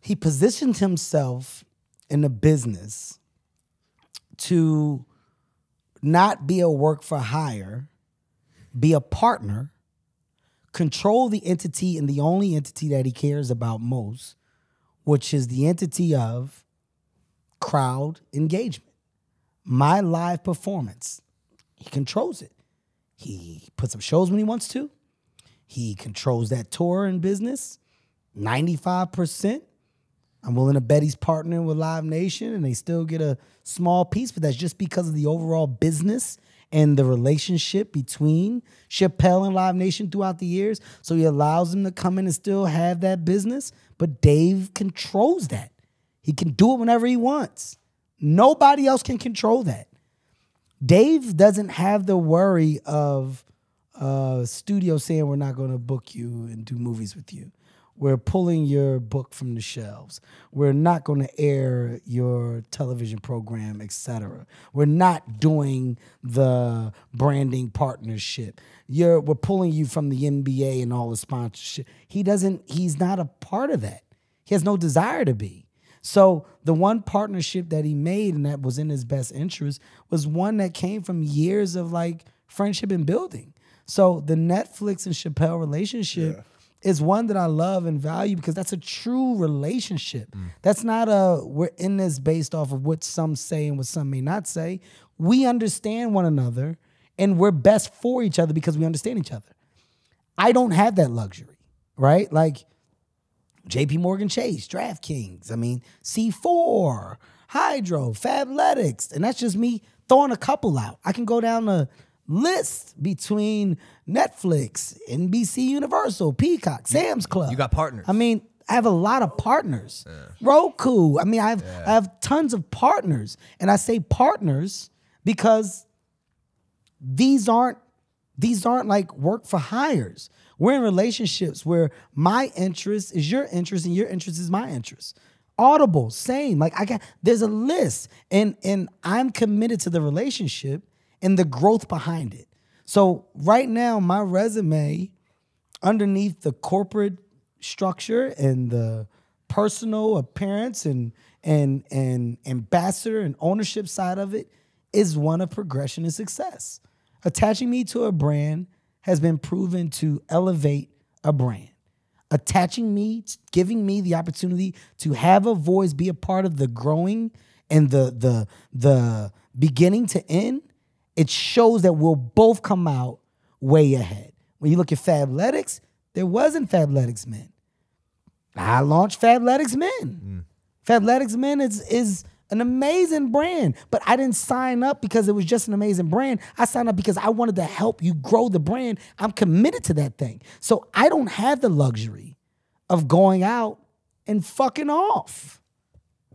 He positioned himself in the business to not be a work for hire, be a partner, control the entity and the only entity that he cares about most, which is the entity of crowd engagement. My live performance, he controls it. He puts up shows when he wants to. He controls that tour and business 95%. I'm willing to bet he's partnering with Live Nation and they still get a small piece, but that's just because of the overall business and the relationship between Chappelle and Live Nation throughout the years. So he allows them to come in and still have that business, but Dave controls that. He can do it whenever he wants. Nobody else can control that. Dave doesn't have the worry of uh studio saying we're not going to book you and do movies with you We're pulling your book from the shelves. We're not going to air your television program, etc. We're not doing the branding partnership. You're we're pulling you from the NBA and all the sponsorship. He doesn't he's not a part of that. He has no desire to be. So the one partnership that he made and that was in his best interest was one that came from years of like friendship and building. So the Netflix and Chappelle relationship is one that I love and value because that's a true relationship. Mm. That's not a we're in this based off of what some say and what some may not say. We understand one another and we're best for each other because we understand each other. I don't have that luxury, right? Like JP Morgan Chase, DraftKings, I mean, C4, Hydrow, Fabletics, and that's just me throwing a couple out. I can go down the list between Netflix, NBC Universal, Peacock, Sam's Club. you got partners. I mean, I have a lot of partners. Roku. I mean, I have I have tons of partners. And I say partners because these aren't these aren't like work for hires. We're in relationships where my interest is your interest and your interest is my interest. Audible, same. Like I got there's a list and and I'm committed to the relationship and the growth behind it. So right now my resume underneath the corporate structure and the personal appearance and and and ambassador and ownership side of it is one of progression and success. Attaching me to a brand has been proven to elevate a brand. Attaching me, giving me the opportunity to have a voice, be a part of the growing and the the the beginning to end, it shows that we'll both come out way ahead. When you look at Fabletics, there wasn't Fabletics Men. I launched Fabletics Men. Mm. Fabletics Men is is an amazing brand, but I didn't sign up because it was just an amazing brand. I signed up because I wanted to help you grow the brand. I'm committed to that thing. So I don't have the luxury of going out and fucking off.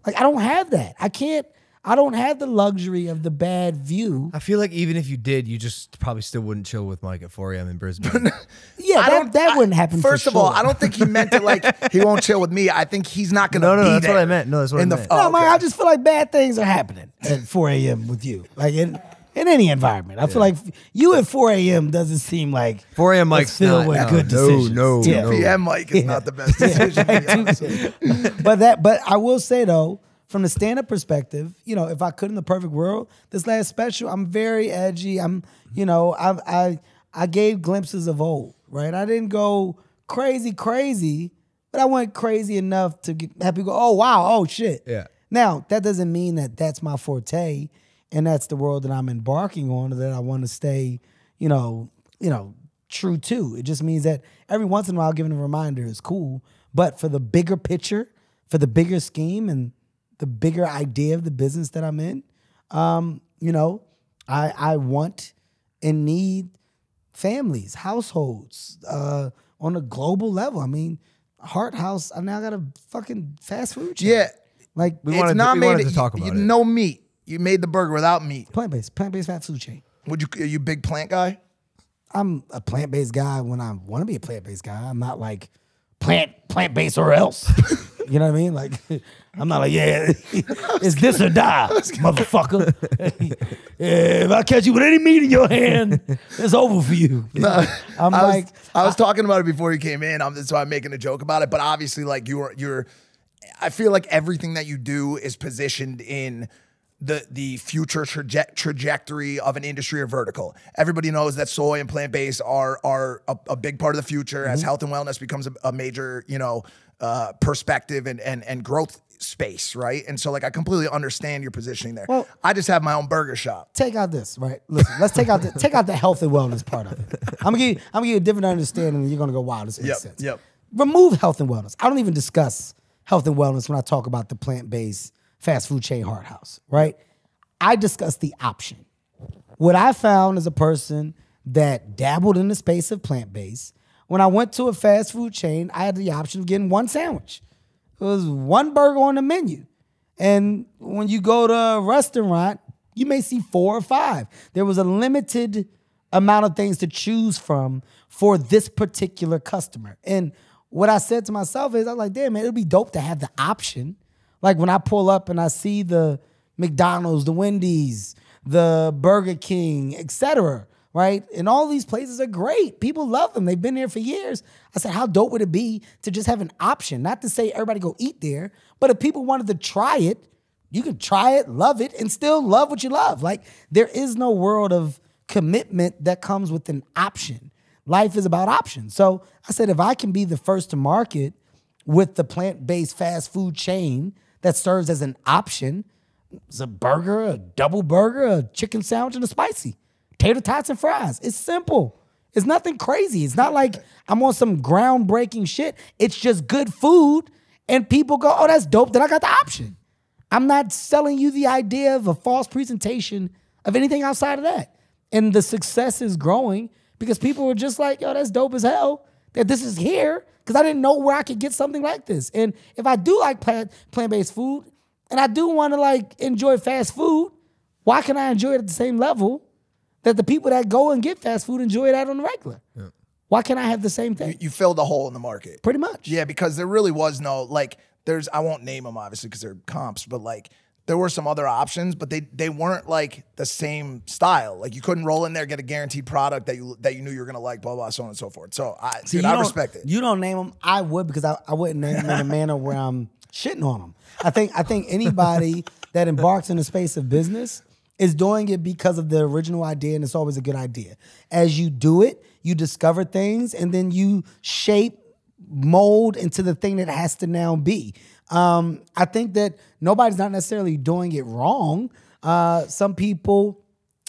Like I don't have that. I can't I don't have the luxury of the bad view. I feel like even if you did, you just probably still wouldn't chill with Mike at 4 a.m. in Brisbane. <laughs> Yeah, I that, don't- that I- wouldn't happen. for First of all. I don't think he meant it <laughs> like he won't chill with me. I think he's not gonna No, no, be that's what I meant. No, that's what I in the- meant. oh, No, man, okay. I just feel like bad things are happening at 4 a.m. with you. Like in in any environment. I feel like you at 4 a.m. doesn't seem like 4 a.m. it's Mike's filled not- with no, good decision. no, decisions. no, Yeah. no. PM Mike is not the best <laughs> decision. to be honest with you. but that but I will say though, from the stand-up perspective, you know, if I could in the perfect world, this last special, I'm very edgy. I'm, you know, I I I gave glimpses of old, right? I didn't go crazy, crazy, but I went crazy enough to get, have people go, oh wow, oh shit. Yeah. Now that doesn't mean that that's my forte, and that's the world that I'm embarking on, or that I want to stay, you know, you know, true to. It just means that every once in a while, giving a reminder is cool. But for the bigger picture, for the bigger scheme, and the bigger idea of the business that I'm in, um, you know, I I want and need families, households, uh, on a global level. I mean, Hart House. I now got a fucking fast food chain. Yeah. like We it's wanted to- not we made it- to talk you- about you- it. No meat. You made the burger without meat. plant based, plant based fast food chain. Would you? Are you a big plant guy? I'm a plant based guy when I want to be a plant based guy. I'm not like plant plant based or else. <laughs> you know what I mean? Like <laughs> I'm not like yeah, <laughs> it's this or die, motherfucker. <laughs> if I catch you with any meat in your hand, it's over for you. I'm I like was, I was talking about it before you came in. I'm, so I'm making a joke about it. But obviously, like you're, you're. I feel like everything that you do is positioned in the the future traje- trajectory of an industry or vertical. Everybody knows that soy and plant based are are a, a big part of the future as mm-hmm. health and wellness becomes a, a major you know uh, perspective and and and growth space, right? And so like I completely understand your positioning there. Well- I just have my own burger shop. take out this right. Listen, let's take out the take out the health and wellness part of it. I'm gonna give you, I'm gonna give you a different understanding, and you're gonna go, wow, this makes Yep, sense. yep. Remove health and wellness. I don't even discuss health and wellness when I talk about the plant based fast food chain Hart House. Right? I discuss the option. What I found as a person that dabbled in the space of plant based, when I went to a fast food chain, I had the option of getting one sandwich. It was one burger on the menu. And when you go to a restaurant, you may see four or five. There was a limited amount of things to choose from for this particular customer. And what I said to myself is, I was like, damn, man, it'd be dope to have the option. Like when I pull up and I see the McDonald's, the Wendy's, the Burger King, etc. Right? And all these places are great. People love them. They've been there for years. I said, how dope would it be to just have an option? Not to say everybody go eat there, but if people wanted to try it, you can try it, love it, and still love what you love. Like there is no world of commitment that comes with an option. Life is about options. So I said, if I can be the first to market with the plant based fast food chain that serves as an option, it's a burger, a double burger, a chicken sandwich, and a spicy, tater tots and fries. It's simple. It's nothing crazy. It's not like I'm on some groundbreaking shit. It's just good food, and people go, "Oh, that's dope." Then I got the option. I'm not selling you the idea of a false presentation of anything outside of that. And the success is growing because people are just like, yo, that's dope as hell that this is here because I didn't know where I could get something like this. And if I do like plant based food and I do want to like enjoy fast food, why can I enjoy it at the same level that the people that go and get fast food enjoy it at on the regular? Why can't I have the same thing? You filled a hole in the market. Pretty much. Yeah, because there really was no like. There's I won't name them obviously because they're comps, but like there were some other options, but they they weren't like the same style. Like you couldn't roll in there get a guaranteed product that you that you knew you were gonna like, blah blah, so on and so forth. So I, See, dude, I respect it. You don't name them. I would because I, I wouldn't name them in a manner where I'm shitting on them. I think I think anybody that embarks in the space of business is doing it because of the original idea, and it's always a good idea. As you do it, you discover things, and then you shape, mold into the thing that has to now be. Um, I think that nobody's not necessarily doing it wrong. Uh, some people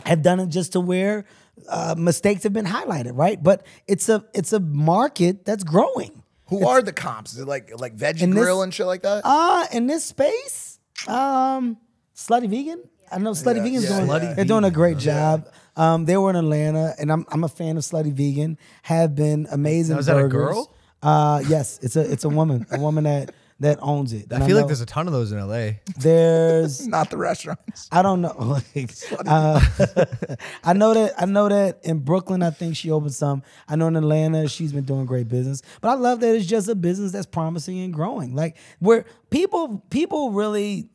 have done it just to where uh, mistakes have been highlighted, right? But it's a it's a market that's growing. Who are the comps? Is it like like Veggie And this- Grill and shit like that? Uh in this space, um, Slutty Vegan. I know Slutty Yeah, Vegan's yeah, doing they're doing a great job. Um, they were in Atlanta, and I'm I'm a fan of Slutty Vegan. Have been amazing. Now, is that a girl? Uh, yes, it's a it's a woman, a woman that that owns it. I And feel like there's a ton of those in LA. there's <laughs> Not the restaurants. I don't know. <laughs> Like, uh, <laughs> I know that I know that in Brooklyn, I think she opened some. I know in Atlanta, she's been doing great business. But I love that it's just a business that's promising and growing. Like where people people really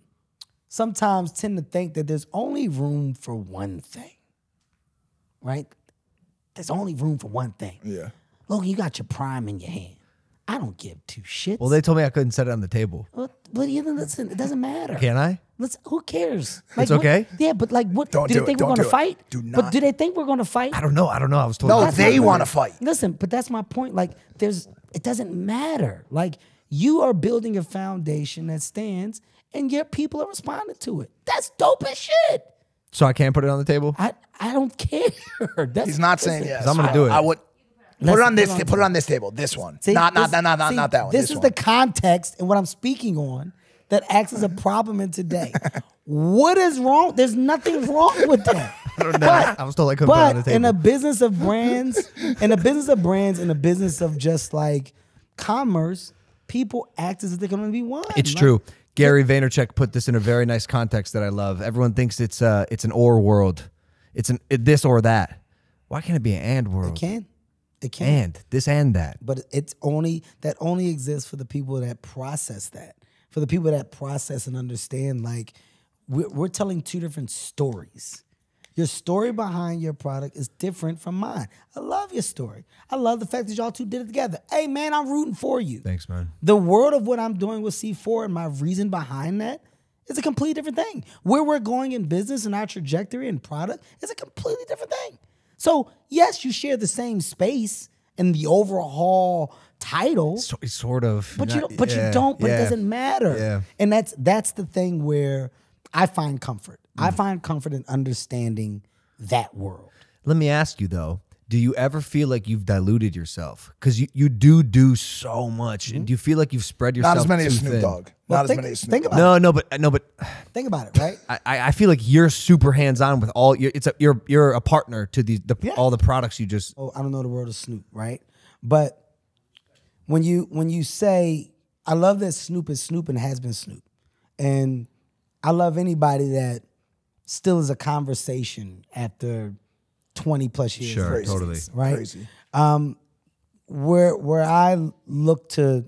sometimes tend to think that there's only room for one thing. Right? There's only room for one thing. Yeah. Logan, you got your prime in your hand. I don't give two shits. Well, they told me I couldn't set it on the table. But, but you listen, it doesn't matter. Can I? Let's. Who cares? It's what- okay? yeah, but like, what? Don't do do they it. think Don't we're do gonna it. fight? Do But do they think we're gonna fight? I don't know. I don't know. I was told. No, That's they want to fight. Listen, but that's my point. Like, there's. It doesn't matter. Like, you are building a foundation that stands, and yet people are responding to it. That's dope as shit. So I can't put it on the table. I I don't care. <laughs> That's, He's not saying yes. I'm gonna I- do it. I would put it on this. put it on Put it on this table. This one. See, not, not, this- not, not, not, see, not that one. This, This, is one. the context and what I'm speaking on that acts as a problem in today. <laughs> what is wrong? There's nothing wrong with that. <laughs> But, I was told I couldn't put it on the but in a business of brands, in a business of brands, in a business of just like commerce, people act as if they're going to be one. It's Like, true. Gary Vaynerchuk put this in a very nice context that I love. Everyone thinks it's uh it's an or world. It's an it, this or that. Why can't it be an and world? It can. It can. And this and that. but it's only that only exists for the people that process that for the people that process and understand like we're, we're telling two different stories your story behind your product is different from mine i love your story i love the fact that y'all two did it together hey man i'm rooting for you Thanks, man. the world of what i'm doing with c4 and my reason behind that is a completely different thing where we're going in business and our trajectory and product is a completely different thing so yes you share the same space and the overall title So, sort of. but you don't but yeah, you don't but yeah. it doesn't matter Yeah. and that's that's the thing where i find comfort Mm. i find comfort in understanding that world Let me ask you though. Do you ever feel like you've diluted yourself? Because you, you do do so much. And do you feel like you've spread yourself? not as many as Snoop thin? Dogg. Well, Not think- as many as Snoop think Dogg. about No, no, but no, but <sighs> think about it right I, I I feel like you're super hands on with all. You're, it's a you're you're a partner to the, the Yeah. all the products you just. oh i don't know the word of snoop right but when you when you say i love that snoop is snoop and has been snoop and i love anybody that still is a conversation after 20 plus years Sure, of totally. business, right Crazy. Um, where where I look to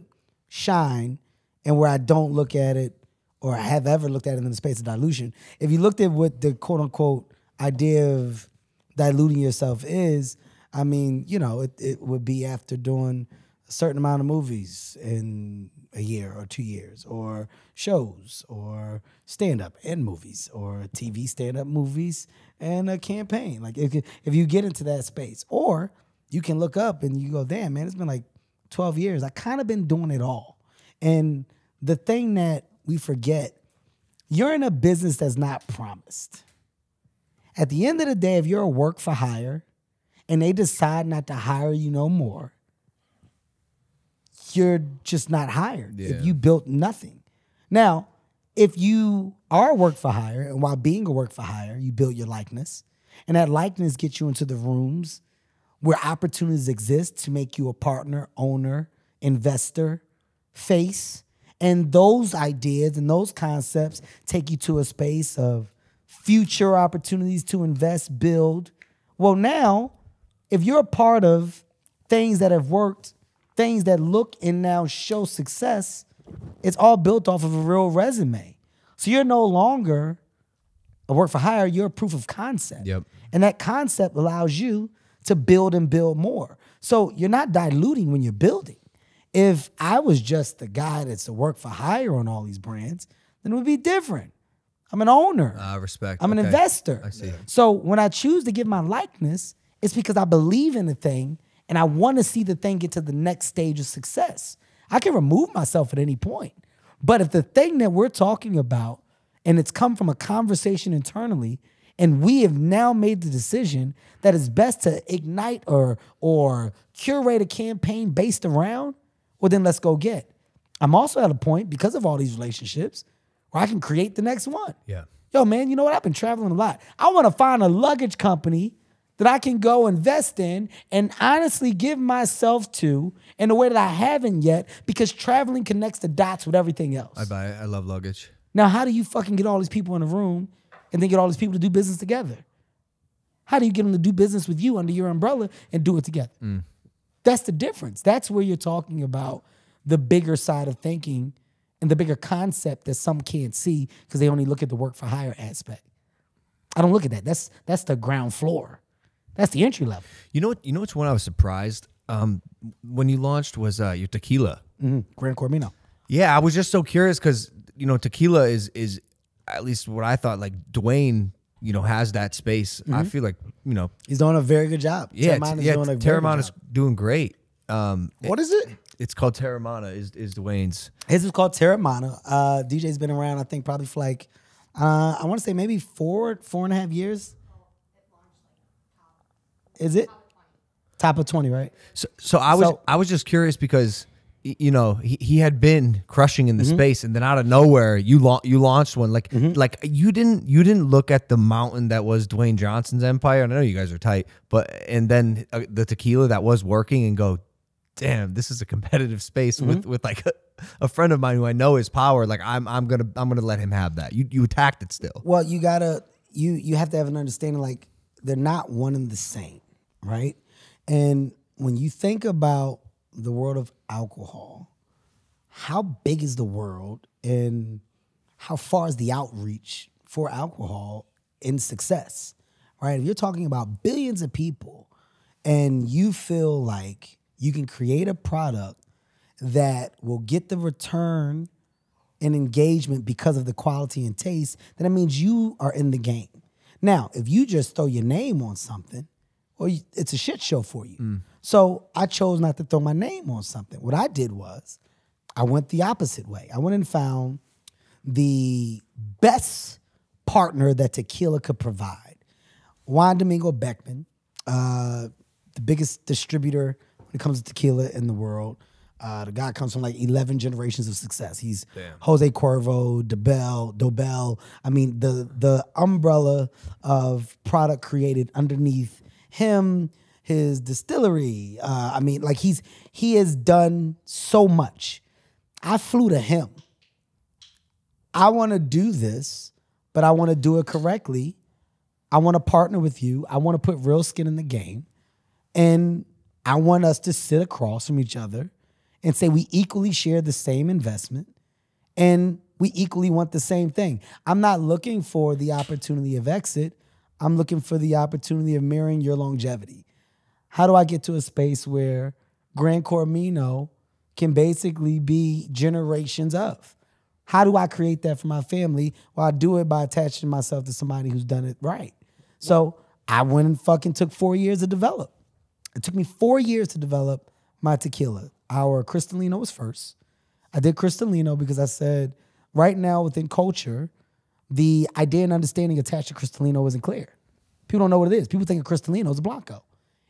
shine and where I don't look at it or I have ever looked at it in the space of dilution. If you looked at what the quote unquote idea of diluting yourself is, I mean, you know, it, it would be after doing a certain amount of movies in a year or two years, or shows, or stand up and movies, or TV stand up movies and a campaign. Like if, if you get into that space, or you can look up and you go, damn, man, it's been like 12 years. I kind of been doing it all. And the thing that we forget, you're in a business that's not promised. At the end of the day, if you're a work for hire and they decide not to hire you no more, you're just not hired Yeah. if you built nothing. Now, if you are a work for hire, and while being a work for hire, you build your likeness, and that likeness gets you into the rooms where opportunities exist to make you a partner, owner, investor, face. And those ideas and those concepts take you to a space of future opportunities to invest, build. Well, now, if you're a part of things that have worked, things that look and now show success, it's all built off of a real resume. So you're no longer a work for hire, you're a proof of concept. Yep. And that concept allows you to build and build more. So you're not diluting when you're building. If I was just the guy that's a work for hire on all these brands, then it would be different. I'm an owner. Uh, respect. I'm an investor. I see. So when I choose to give my likeness, it's because I believe in the thing and I want to see the thing get to the next stage of success. I can remove myself at any point. But if the thing that we're talking about and it's come from a conversation internally and we have now made the decision that it's best to ignite or or curate a campaign based around, well then let's go get. I'm also at a point because of all these relationships where I can create the next one. Yeah. Yo, man, you know what? I've been traveling a lot. I want to find a luggage company that I can go invest in and honestly give myself to in a way that I haven't yet because traveling connects the dots with everything else. I buy it. I love luggage. Now, how do you fucking get all these people in a room and then get all these people to do business together? How do you get them to do business with you under your umbrella and do it together? Mm. That's the difference. That's where you're talking about the bigger side of thinking and the bigger concept that some can't see because they only look at the work for hire aspect. I don't look at that. That's that's the ground floor. That's the entry level. You know what? You know what's one I was surprised um, when you launched was uh, your tequila. Gran Coramino. Yeah, I was just so curious because you know tequila is is at least what I thought. Like Dwayne, you know, has that space. I feel like you know, He's doing a very good job. yeah, Teremana's yeah, doing a Teremana's doing great. Um, What is it? it's called Teremana. Is is Dwayne's? His is called Teremana. Uh, DJ's been around, I think, probably for like, uh, I want to say maybe four, four and a half years. Is it? Top of 20, right? So, so I was So- I was just curious because you know he, he had been crushing in the Mm-hmm. space and then out of nowhere you la- you launched one like Mm-hmm. like you didn't you didn't look at the mountain that was Dwayne Johnson's empire and I know you guys are tight but and then uh, the tequila that was working and go damn this is a competitive space Mm-hmm. with with like a, <laughs> a friend of mine who I know is power like I'm I'm gonna I'm gonna let him have that you you attacked it still Well, you gotta you you have to have an understanding like they're not one and the same, right? And when you think about the world of alcohol, how big is the world and how far is the outreach for alcohol in success? Right? If you're talking about billions of people and you feel like you can create a product that will get the return and engagement because of the quality and taste, then that means you are in the game. Now, if you just throw your name on something, well, you- it's a shit show for you. So I chose not to throw my name on something. What I did was I went the opposite way. I went and found the best partner that tequila could provide. Juan Domingo Beckmann, uh, the biggest distributor when it comes to tequila in the world. Uh, the guy comes from like 11 generations of success. He's Jose Cuervo, Dobel, Dobel. I mean, the the umbrella of product created underneath him, his distillery. Uh, I mean, like he's he has done so much. I flew to him. I want to do this, but I want to do it correctly. I want to partner with you. I want to put real skin in the game. And I want us to sit across from each other and say we equally share the same investment and we equally want the same thing. I'm not looking for the opportunity of exit. I'm looking for the opportunity of mirroring your longevity. How do I get to a space where Gran Coramino can basically be generations of? How do I create that for my family? Well, I do it by attaching myself to somebody who's done it right. So I went and fucking took four years to develop. It took me four years to develop my tequila. Our Cristalino was first. I did Cristalino because I said, right now within culture, the idea and understanding attached to Cristalino isn't clear. People don't know what it is. People think of Cristalino as a Blanco.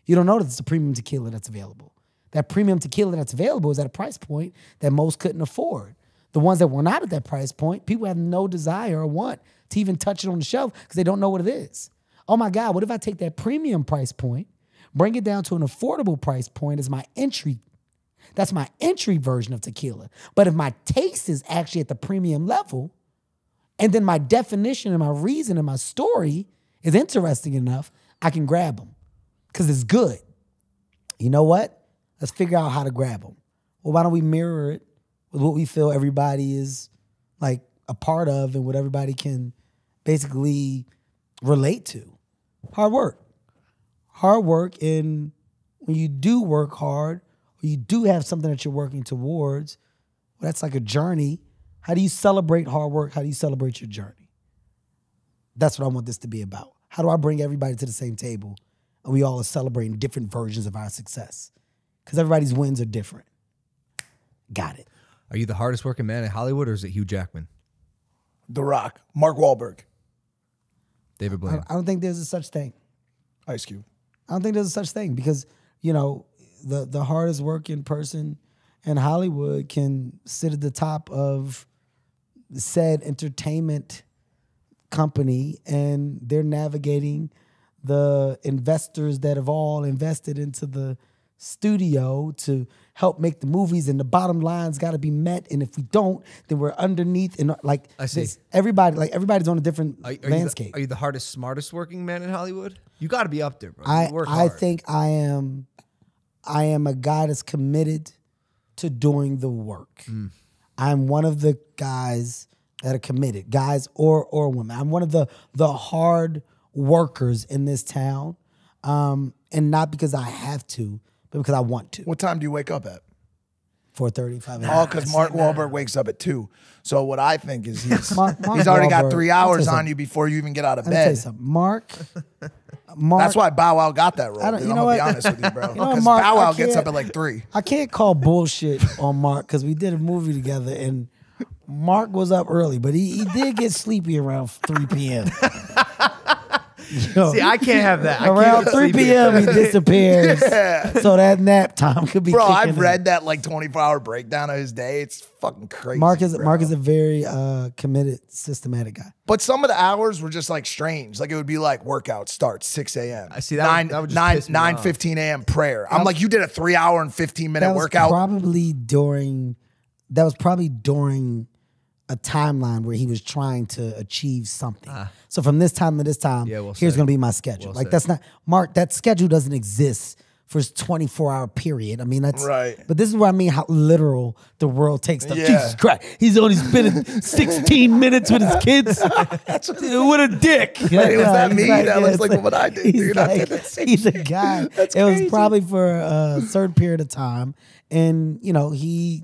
You don't know that it's a premium tequila that's available. That premium tequila that's available is at a price point that most couldn't afford. The ones that were not at that price point, people have no desire or want to even touch it on the shelf because they don't know what it is. Oh my God, what if I take that premium price point, bring it down to an affordable price point as my entry? That's my entry version of tequila. But if my taste is actually at the premium level, and then my definition and my reason and my story is interesting enough, I can grab them because it's good. You know what? Let's figure out how to grab them. Well, why don't we mirror it with what we feel everybody is like a part of and what everybody can basically relate to? Hard work. Hard work, and when you do work hard, or you do have something that you're working towards, well, that's like a journey. How do you celebrate hard work? How do you celebrate your journey? That's what I want this to be about. How do I bring everybody to the same table and we all are celebrating different versions of our success? Because everybody's wins are different. Got it. Are you the hardest working man in Hollywood, or is it Hugh Jackman, The Rock, Mark Wahlberg, David I, Blaine? I don't think there's a such thing. Ice Cube. I don't think there's a such thing because you know the the hardest working person in Hollywood can sit at the top of said entertainment company and they're navigating the investors that have all invested into the studio to help make the movies and the bottom line's got to be met and if we don't then we're underneath and like I see. everybody like everybody's on a different Are, are you the, landscape are you the hardest, smartest working man in Hollywood? You got to be up there, bro. You I work I think I am I am a guy that's committed to doing the work. Mm. I'm one of the guys that are committed, guys or or women. I'm one of the the hard workers in this town, um, and not because I have to, but because I want to. What time do you wake up at? Four thirty five. Oh, because Mark Wahlberg wakes up at two. So what I think is he's <laughs> Mark- Mark he's already Wahlberg- got three hours on you before you even get out of Let tell you bed. something, Mark. <laughs> Mark. That's why Bow Wow got that role. I don't- dude. you I'm know gonna be honest with you, <laughs> bro. You know Because Mark, Bow Wow gets up at like three. I can't call bullshit on Mark because we did a movie together and Mark was up early, but he, he did get sleepy around 3 p.m. <laughs> Yo, See, I can't have that. I can't around 3 p.m. he <laughs> disappears. So that nap time could be Bro, I've in. read that like 24 hour breakdown of his day. It's fucking crazy. Mark is bro. Mark is a very uh, committed, systematic guy. But some of the hours were just like strange. Like it would be like workout starts 6 a.m. I see, that would- nine that would just nine nine off. 15 a.m. prayer. I'm like, you did a three hour and 15 minute That was workout. probably during. That was probably during a timeline where he was trying to achieve something. so from this time to this time, Ah. Yeah, well here's going to be my schedule. Well like said. that's not Mark. That schedule doesn't exist for his 24 hour period. I mean that's Right. But this is where I mean how literal the world takes stuff. Yeah. Jesus Christ, he's only spending 16 minutes with his kids. <laughs> what a dick! Hey, was that He's me? That yeah, looks it's like what I did, He's, dude. I like- did the he's a guy. That's it was probably for a certain period of time, and you know he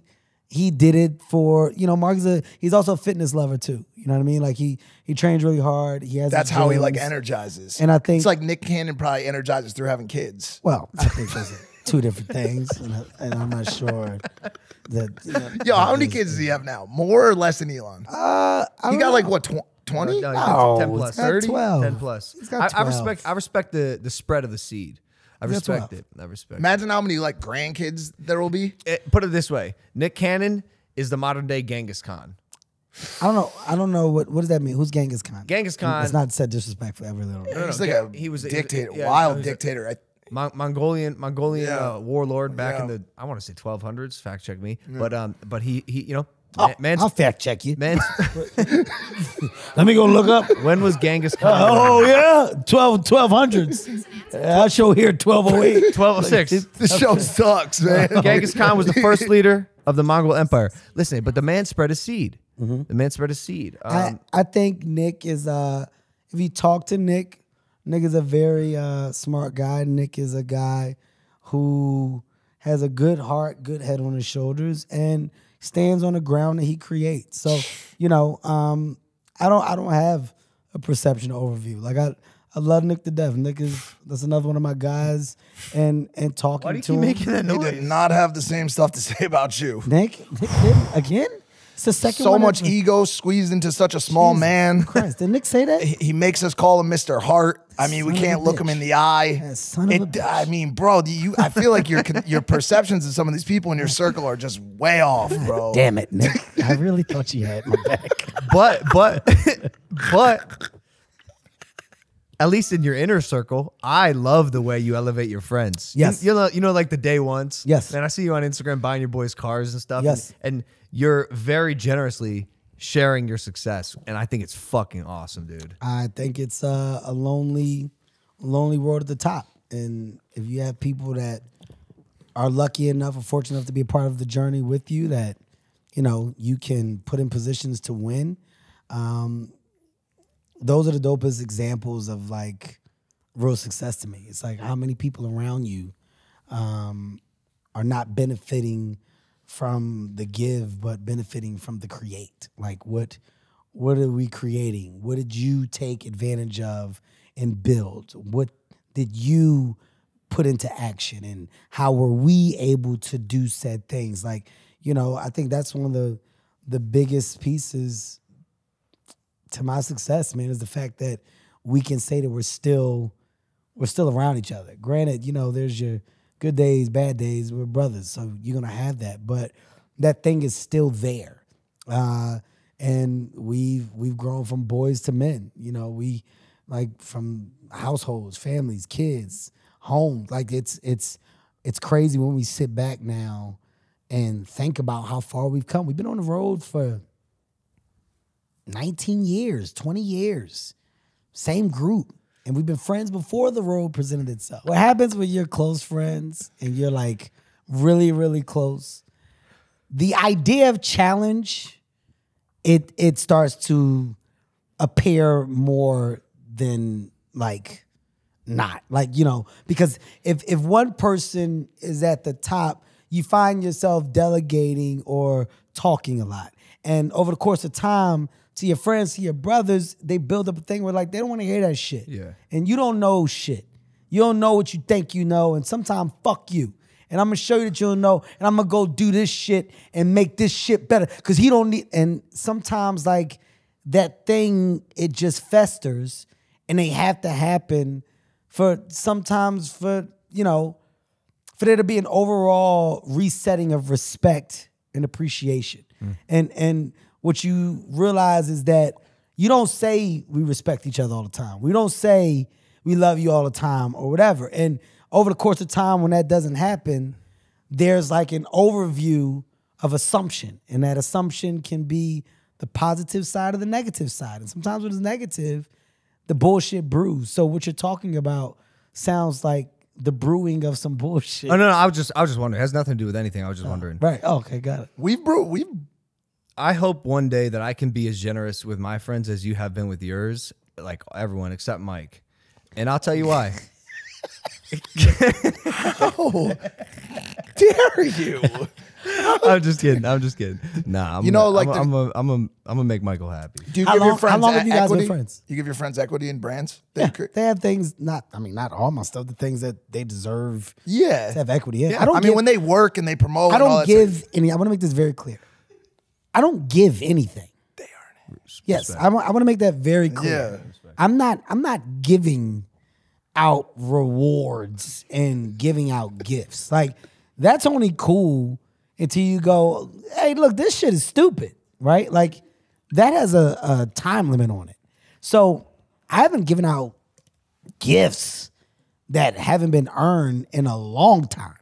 he did it for you know Mark's a he's also a fitness lover too. You know what I mean? Like he he trains really hard. He has That's how he like energizes. And I think- it's like Nick Cannon probably energizes through having kids. Well, I think those are two different things, and, I, and I'm not sure that. You know, Yo, how many kids does he have now? More or less than Elon? Uh, I he don't got know. like what, tw- 20? No, No, 10 plus. got 30? 12. 10 plus. He's got I, I respect I respect the the spread of the seed. I respect it. I respect Imagine how many like grandkids there will be. it. Put it this way Nick Cannon is the modern day Genghis Khan. I don't know. I don't know what what does that mean. Who's Genghis Khan? Genghis Khan- It's not said disrespectfully. I really don't know. He's like a he was a- dictator, yeah, wild a- dictator. I, Mon- Mongolian Mongolian Yeah. uh, warlord back in the I want to say 1200s. Fact check me, but um, but he he you know Oh, man, man's, I'll fact check you. man's <laughs> Let me go look up. when was Genghis Khan? Oh yeah, 12, 1200s. Our show here at 1208. 1206. <laughs> This <laughs> show sucks, man. Genghis Khan was the first leader of the Mongol Empire. Listen, but the man spread a seed. The man spread a seed. Um, I, I think Nick is uh if you talk to Nick, Nick is a very uh smart guy. Nick is a guy who has a good heart, good head on his shoulders, and stands on the ground that he creates. So, you know, um, I don't I don't have a perception overview. Like I I love Nick to death. Nick is that's another one of my guys, and and talking why do you to keep him. making that He noise? did not have the same stuff to <laughs> say about you. Nick, Nick again. It's the second So one much ever. ego squeezed into such a small Jesus man. Christ, did Nick say that? He he makes us call him Mr. Hart. I mean, we Son of a can't look him in the eye. Yeah, son of a It- I mean, bro, you. I feel like your your perceptions of some of these people in your circle are just way off, bro. Damn it, Nick. <laughs> I really thought you had my back. <laughs> but but <laughs> but at least in your inner circle, I love the way you elevate your friends. You- Yes. you, know, you know, like the day ones. Yes. and I see you on Instagram buying your boys cars and stuff. Yes. and, and you're very generously sharing your success, and I think it's fucking awesome, dude. I think it's uh, a lonely, lonely road at the top. And if you have people that are lucky enough or fortunate enough to be a part of the journey with you, that you know you can put in positions to win. Um, those are the dopest examples of like real success to me. It's like how many people around you um, are not benefiting from the give, but benefiting from the create. Like what what are we creating? What did you take advantage of and build? What did you put into action and how were we able to do said things? Like, you know, I think that's one of the the biggest pieces to my success, man, is the fact that we can say that we're still we're still around each other. Granted, you know, there's your good days, bad days. We're brothers, so you're gonna have that. But that thing is still there, uh, and we've we've grown from boys to men. You know, we like from households, families, kids, homes. Like it's it's it's crazy when we sit back now and think about how far we've come. We've been on the road for 19 years, 20 years, same group. And we've been friends before the role presented itself. What happens when you're close friends and you're like really, really close? The idea of challenge, it it starts to appear more than like not like you know because if if one person is at the top you find yourself delegating or talking a lot and over the course of time to your friends to your brothers they build up a thing where like they don't want to hear that shit. Yeah. and you don't know shit. You don't know what you think you know and sometimes fuck you. And i'm gonna show you that you don't know and i'm gonna go do this shit and make this shit better. Because he don't need and sometimes like that thing it just festers and they have to happen for sometimes for you know for there to be an overall resetting of respect and appreciation. Mm. And and what you realize is that you don't say we respect each other all the time. We don't say we love you all the time or whatever. And over the course of time when that doesn't happen there's like an overview of assumption. And that assumption can be the positive side or the negative side. And sometimes when it's negative the bullshit brews. So what you're talking about sounds like the brewing of some <laughs> bullshit. Oh no, no, I was just, I was just wondering. It has nothing to do with anything. I was just oh, wondering. right. Oh, okay got it. We've bro, we've I hope one day that I can be as generous with my friends as you have been with yours, like everyone except Mike. And I'll tell you why. <laughs> How <laughs> dare you. <laughs> I'm just kidding. I'm just kidding. Nah, I'm You know, gonna- like I'm, the- I'm, a, I'm, a, I'm gonna make Michael happy. Do you How give long- your friends how long have you guys been equity? friends? You give your friends equity in brands? that yeah, cre- they have things not i mean not all my stuff the things that they deserve yeah. to have equity in Yeah, i don't I mean, give, when they work and they promote, i don't that give stuff, any i want to make this very clear i don't give anything they are. Yes, I want, want to make that very clear. Yeah. I'm not I'm not giving out rewards and giving out gifts. Like that's only cool until you go, hey, look, this shit is stupid, right? Like that has a, a time limit on it. So I haven't given out gifts that haven't been earned in a long time.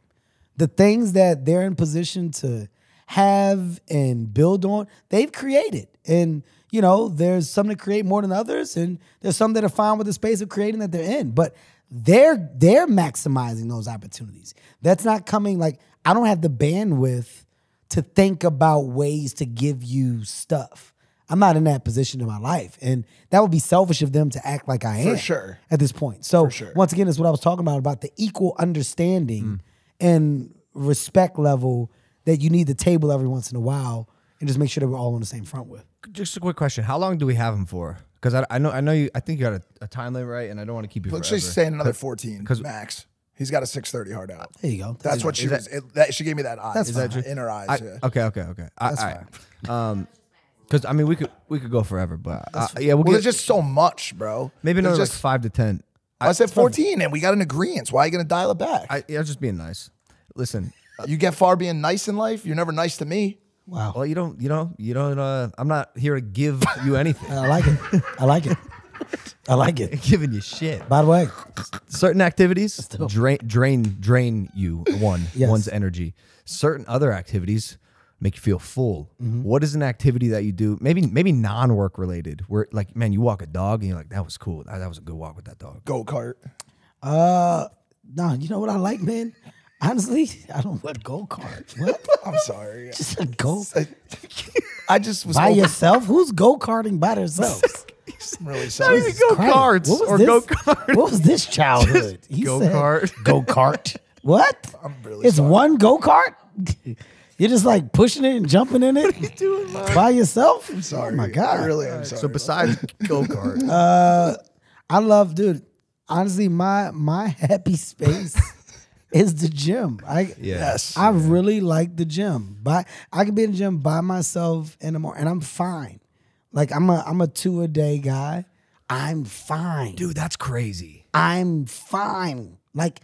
The things that they're in position to have and build on, they've created. And, you know, there's some that create more than others, and there's some that are fine with the space of creating that they're in. But they're they're maximizing those opportunities. That's not coming like I don't have the bandwidth to think about ways to give you stuff. I'm not in that position in my life. And that would be selfish of them to act like I am sure. at this point. So sure. once again, it's what I was talking about about the equal understanding mm. and respect level that you need to table every once in a while and just make sure that we're all on the same front with. Just a quick question: How long do we have him for? Because I, I know I know you. I think you got a, a time limit, right? And I don't want to keep you Let's forever. just say another 14 'cause- max. He's got a 630 hard out. There you go. That's what she was. It, that, she gave me that eye. That's Is that fine. in her eyes? I, yeah. Okay, okay, okay. I, That's fine. Um, because I mean, we could we could go forever, but uh, yeah, we'll Well, get there's just so much, bro. maybe another just. like five to ten. I said 14, and we got an agreement. Why are you gonna dial it back? I, yeah, just being nice. Listen, you get far being nice in life. You're never nice to me. Wow. well, you don't, you know, you don't. Uh, I'm not here to give you <laughs> anything. I like it. I like it. I like it. <laughs> giving you shit. By the way, Certain activities drain, drain, drain you. One, Yes. one's energy. Certain other activities make you feel full. Mm-hmm. What is an activity that you do? Maybe, maybe non-work related. Where like, man, you walk a dog and you're like, that was cool. That, that was a good walk with that dog. Go kart. uh, no, you know what I like, man? Honestly, I don't what go kart. What? I'm sorry. <laughs> Just a go <laughs> I just was by hoping- yourself? Who's go karting by themselves? <laughs> I'm really sorry. even go Christ, karts what was or go kart. What was this childhood? Go-kart. Go kart. What? I'm really it's sorry. one go kart. You're just like pushing it and jumping in it by yourself. I'm Sorry. Oh my god. Really? I really am sorry. So besides go kart, Uh, I love, dude. Honestly, my my happy space is the gym. I yes. I really like the gym. By I can be in the gym by myself in the morning, and I'm fine. Like I'm a I'm a two a day guy. I'm fine. dude, that's crazy. I'm fine. Like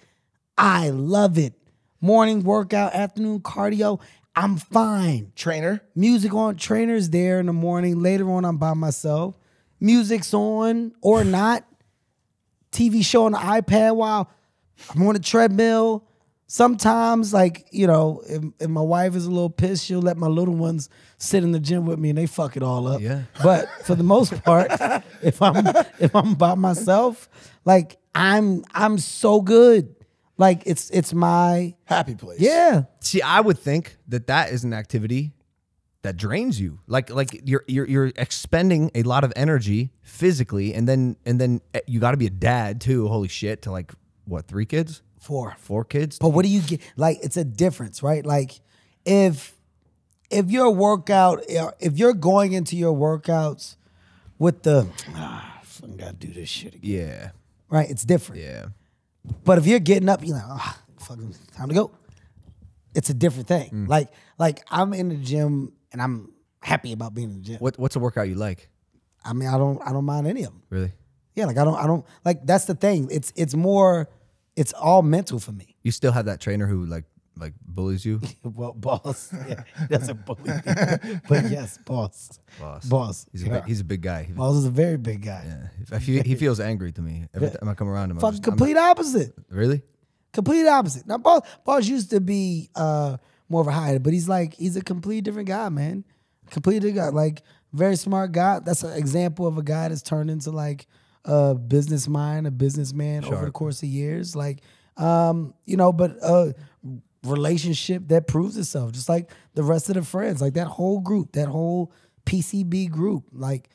I love it. Morning workout, afternoon cardio. I'm fine. Trainer. Music on, trainers there in the morning. Later on, I'm by myself. Music's on or not. TV show on the iPad while I'm on the treadmill. Sometimes, like, you know, if, if my wife is a little pissed, she'll let my little ones sit in the gym with me and they fuck it all up. Yeah. But for the most part, <laughs> if I'm if I'm by myself, like I'm I'm so good. Like it's it's my Happy place. yeah. See, I would think that that is an activity that drains you. Like like you're you're you're expending a lot of energy physically, and then and then eh, you got to be a dad too. Holy shit! To like what three kids, Four. four kids. But what do you get? Like, it's a difference, right? Like, if if your workout, if you're going into your workouts with the, ah, I fucking gotta do this shit again, yeah, right? It's different. yeah. But if you're getting up, you're like, ah, fucking time to go. It's a different thing. Mm. Like, like I'm in the gym and I'm happy about being in the gym. What what's a workout you like? I mean, I don't, I don't mind any of them. Really? Yeah, like I don't, I don't like. That's the thing. It's, it's more, it's all mental for me. You still have that trainer who like like bullies you? <laughs> Well, boss. Yeah, he doesn't bully <laughs> but yes, boss. Boss. Boss. He's a Yeah. big, he's a big guy. He, boss is a very big guy. yeah. Feel, he feels angry to me every time I come around him. I'm Fucking just- I'm complete opposite. really? Complete opposite. Now, boss, boss used to be uh, more of a high, but he's like he's a complete different guy, man. Completely guy, like very smart guy. That's an example of a guy that's turned into like a business mind, a businessman over the course of years. Like, um, you know, but a relationship that proves itself, just like the rest of the friends, like that whole group, that whole PCB group, like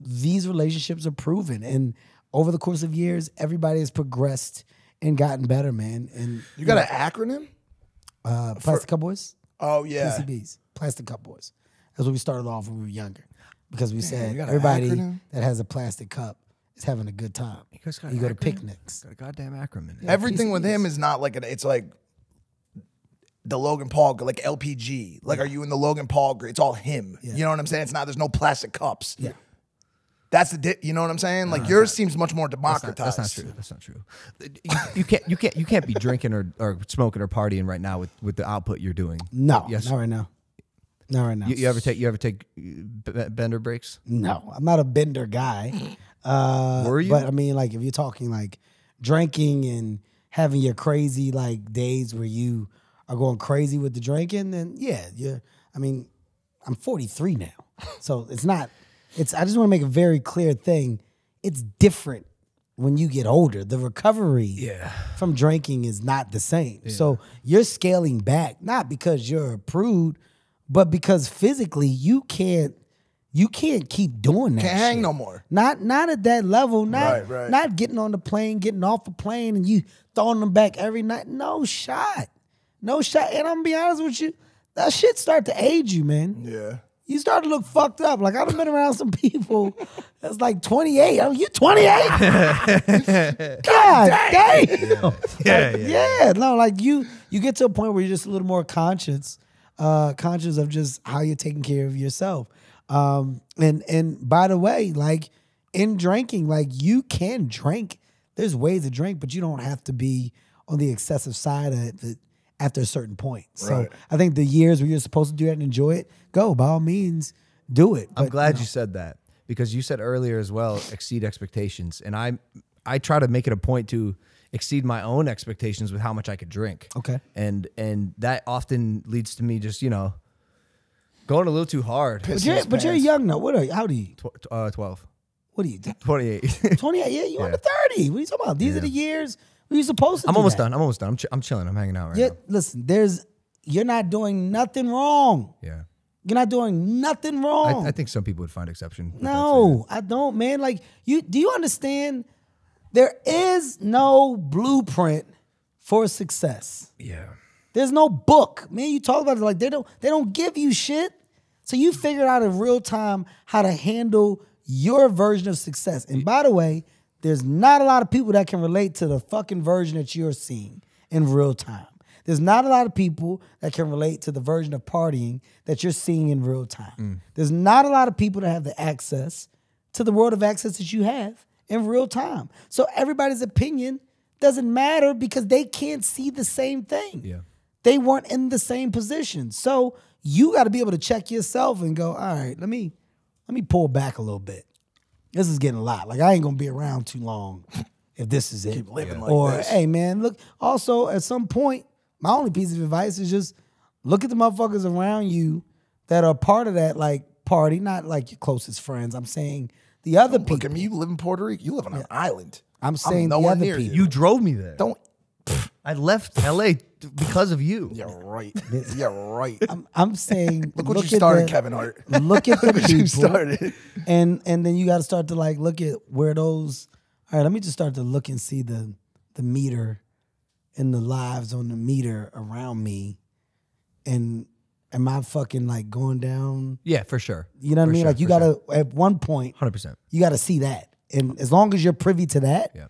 these relationships are proven and over the course of years everybody has progressed and gotten better man and You got an acronym? uh plastic cup boys Oh yeah. pcbs plastic cup boys that's what we started off when we were younger because we said you got an everybody that has a plastic cup is having a good time you, guys got go to acronym? picnics Got a goddamn acronym. Everything with him is not like an. It's like the Logan Paul, like LPG. Like, are you in the Logan Paul? group? It's all him. You know what I'm saying? It's not. There's no plastic cups. yeah That's the. Di- you know what I'm saying? Like yours seems much more That's not, democratized. that's not true. That's not true. You, you can't you can't you can't be drinking or, or smoking or partying right now with, with the output you're doing. no Yes. not right now not right now You, you ever take you ever take uh, bender breaks? No, I'm not a bender guy. Uh, Were you? But I mean, like, if you're talking like drinking and having your crazy like days where you are going crazy with the drinking, then yeah, you're. I mean, I'm 43 now, so it's not. it's I just want to make a very clear thing. It's different when you get older. The recovery Yeah. from drinking is not the same. So you're scaling back, not because you're a prude, but because physically you can't you can't keep doing that. Can't hang no more. Not not at that level. Not Right, right. not getting on the plane, getting off the plane, and you throwing them back every night. No shot. No shot. And I'm gonna be honest with you, that shit start to age you, man. Yeah. You start to look fucked up. Like I've been around some <laughs> people that's like 28. Oh, you 28? <laughs> God damn. <laughs> Yeah, Yeah, no, like you you get to a point where you're just a little more conscious, uh, conscious of just how you're taking care of yourself. Um, and and by the way, like in drinking, like you can drink. There's ways to drink, but you don't have to be on the excessive side of it after a certain point. So Right. I think the years where you're supposed to do that and enjoy it, go by all means, do it. I'm glad know, you said that because you said earlier as well, exceed expectations, and I I try to make it a point to exceed my own expectations with how much I could drink. Okay. and and that often leads to me just you know going a little too hard. But you're, but you're young now. What are you? How do you? Tw- uh, Twelve. What are you? 28. <laughs> 28? Yeah, you're <laughs> under 30. What are you talking about? These are the years where you're supposed to I'm do almost that. done. I'm almost done. I'm, ch- I'm chilling. I'm hanging out right Yeah, now. listen, there's you're not doing nothing wrong. Yeah. You're not doing nothing wrong. I think some people would find exception. no, I don't, man. Like you do you understand there is no blueprint for success. Yeah. There's no book. Man, you talk about it like they don't they don't give you shit. So you figured out in real time how to handle your version of success. And by the way, there's not a lot of people that can relate to the fucking version that you're seeing in real time. There's not a lot of people that can relate to the version of partying that you're seeing in real time. Mm. There's not a lot of people that have the access to the world of access that you have in real time. So everybody's opinion doesn't matter because they can't see the same thing. Yeah. They weren't in the same position. So you got to be able to check yourself and go, all right, let me let me pull back a little bit. This is getting a lot. Like I ain't gonna be around too long if this is it. Keep living like or this. hey man, look. Also, at some point, my only piece of advice is just look at the motherfuckers around you that are part of that like party, not like your closest friends. I'm saying the other Look people. at me. You live in Puerto Rico. You live on an island. I'm saying the nowhere other near people. You drove me there. Don't. I left LA because of you. Yeah, right. Yeah, right. I'm, I'm saying Look what look you started, the- Kevin Hart. Look at <laughs> the Look what people. you started. and and then you got to start to like look at where those. All right, let me just start to look and see the the meter and the lives on the meter around me, and am I fucking like going down? Yeah, for sure. You know what I mean? sure, like you for got sure. to at one point 100%. you got to see that, and as long as you're privy to that, Yeah.